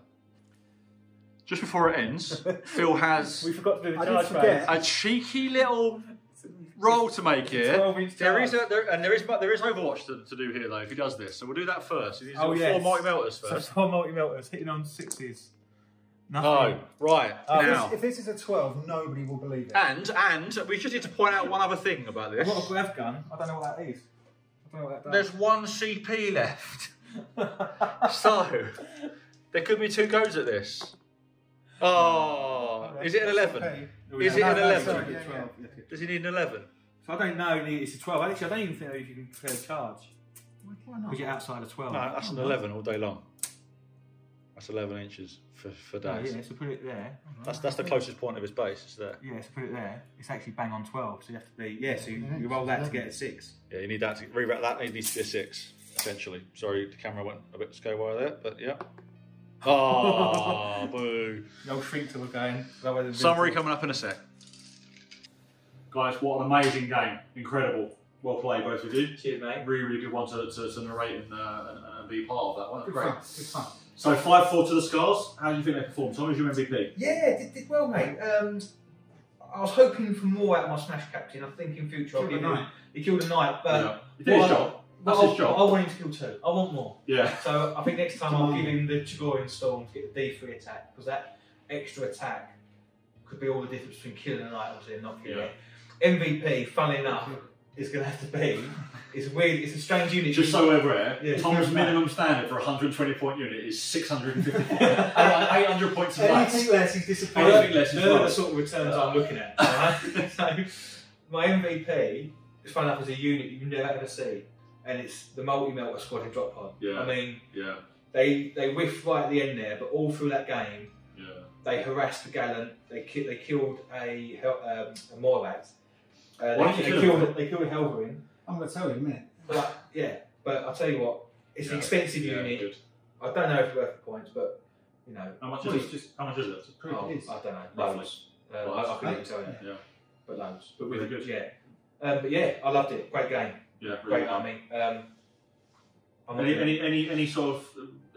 Just before it ends, *laughs* Phil has We forgot to do the I did charge forget. a cheeky little roll to make here. 12 inch There is a, there, and there is there is Overwatch to, to do here though. If he does this, so we'll do that first. He Oh, do yes. four multi melters So first. four multi melters hitting on sixes. Nothing. Oh, right Oh, now. If this is a 12, nobody will believe it. And and we just need to point out one other thing about I've this. got a grav gun. I don't know what that is. I don't know what that There's one CP left, *laughs* so there could be two goes at this. Oh, is it an eleven? Okay. Oh, is it No, an 11? sorry, yeah, yeah. Does he need an eleven? So I don't know it's a 12. Actually, I don't even think you can prepare a charge. Why not? Because you're outside of 12. No, that's an eleven all day long. That's eleven inches for, for Oh, yeah, so put it there. That's that's the closest point of his base. Is there? Yeah, so put it there. It's actually bang on 12. So you have to be. Yeah, so you, you roll that to get a 6. Yeah, you need that to rewrite that. It needs to be a six, essentially. Sorry, the camera went a bit sky wire there, but yeah. Oh, boo. *laughs* No shrink till again. Lower than Summary coming up in a sec. Guys, what an amazing game! Incredible. Well played, both of you. Cheers, mate. Really, really good one to, to, to narrate and, uh, and, and be part of that one. Good Great. fun. Good fun. So five four to the Scars. How do you think they performed? Tom, who's your MVP? Yeah, did, did well, mate. Um, I was hoping for more out of my Smash Captain. I think in future I'll Killed give a him. knight. He killed a knight, but yeah. He did his well, job. That's well, his job. I, I want him to kill two. I want more. Yeah. So I think next time I'll give him the Chogorian Storm to get the D3 attack because that extra attack could be all the difference between killing a knight obviously and not killing Yeah. it. MVP, funnily enough, is going to have to be. *laughs* It's weird. It's a strange unit. Just so we're aware, Yeah. Tom's *laughs* minimum standard for a 120 point unit is 650 points. 800 points of Anything less. he's I disappointed. don't think less is the sort of returns I'm looking at. *laughs* right? so my MVP, it's fun enough, is a unit you've never ever see, and it's the multi-melter squadron drop pod. Yeah. I mean, Yeah, they they whiffed right at the end there, but all through that game, yeah. they harassed the Gallant. They ki- they killed a Hel- um, a Morat. Uh, Why they, did you they kill killed him? they killed a Helverin. I'm going to tell you in a minute. But yeah, but I'll tell you what, it's Yeah. an expensive Yeah, unit. good. I don't know if it's worth the points, but you know, How much is it? just How much is it? to prove oh, it is. I don't know, Roughly. loads. Um, I, I couldn't even tell you. Yeah. but loads. But Really with good. yeah. Um, but yeah, I loved it. Great game, Yeah, really great army. Um, Any, any, any, any sort of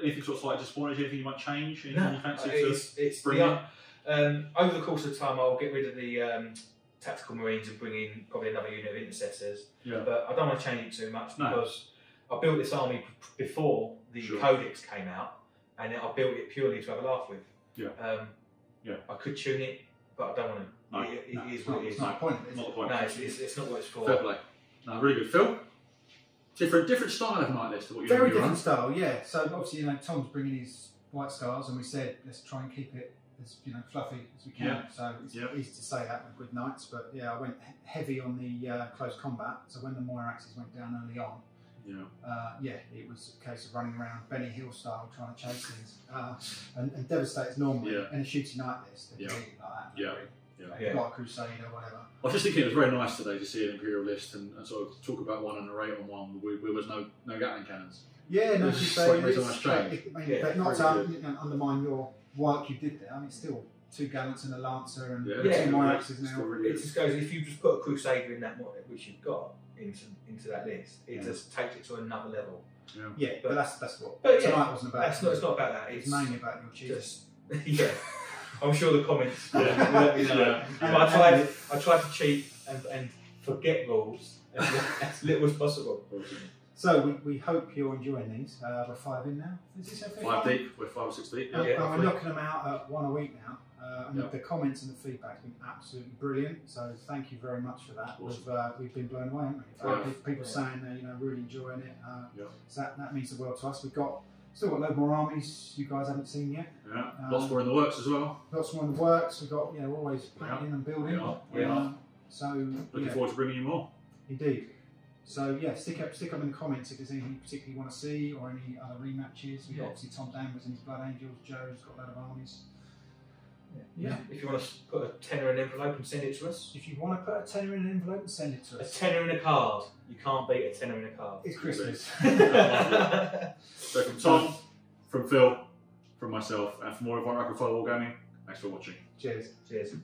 anything sort of slightly disappointed? Anything you might change? Anything No, you fancy to it's, it's bring the, in? um, over the course of time. I'll get rid of the um, tactical marines and bring in probably another unit of intercessors. Yeah. But I don't want to change it too much No. because I built this army before the Sure. Codex came out, and I built it purely to have a laugh with. Yeah. Um, Yeah. I could tune it, but I don't want to. No, it, it No, is it's what not, it's is. not the point it, is Not the point. No, it's, it's, it's not what it's for. Fair play. No, really good. Phil? Different, different style of knight list to what you Very different style, yeah. So obviously, you know, Tom's bringing his White Scars, and we said let's try and keep it as you know fluffy as we can. Yeah. So it's easy to say that with, knights, but yeah, I went heavy on the uh, close combat. So when the Moiraxes went down early on, Yeah. uh, yeah, it was a case of running around Benny Hill style trying to chase things. Uh, and, and Devastator's normally Yeah. in a shooty knight list. Yeah. you read it like that. Yeah. Agree. Yeah. Like, Yeah. Got a crusade or whatever. I was just thinking it was very nice today to see an Imperial list and, and sort of talk about one and narrate on one where there was no, no Gatling cannons. Yeah, no, It's you just say like it it is, nice but change. it- I mean, Yeah, but not very to you know, undermine your work you did there. I mean, still two gallants and a lancer and Yeah, two Yeah. more yeah. axes Still now. really It good. just goes if you just put a Crusader in that model, which you've got into into that list, it Yeah. just takes it to another level. Yeah, but, But- that's that's what but yeah, tonight wasn't about. That's not. It's not about that. It's It's mainly about your cheese. just *laughs* yeah. I'm sure the comments will Yeah. let me know. Yeah. But I tried. I tried to cheat and, and forget rules as, li- as little as possible. So we, we hope you're enjoying these. Uh, we're five in now. Is this episode Five deep, we're five or six deep. Uh, Yeah, Yeah. and we're knocking them out at one a week now. Uh, and Yeah. the comments and the feedback's been absolutely brilliant. So thank you very much for that. Awesome. We've, uh, we've been blown away, haven't we? Yeah. People, people Yeah. saying they're you know really enjoying it. Uh, Yeah. So that, that means the world to us. We've got still got a load more armies you guys haven't seen yet. Yeah. Um, Lots more in the works as well. Lots more in the works. We've got you know always planning and building. We are. We Um, So Looking yeah, forward to bringing you more. indeed. So yeah, stick up, stick up in the comments if there's anything you particularly want to see or any other rematches. We've got obviously Tom Danvers and his Blood Angels. Joe's got a load of armies. Yeah. If you want to put a tenner in an envelope and send it to us, If you want to put a tenner in an envelope and send it to us. a us, tenner in a card. You can't beat a tenner in a card. it's Christmas. *laughs* So from Tom, from Phil, from myself, and from all of our Rapid Fire Wargaming, thanks for watching. Cheers. Cheers.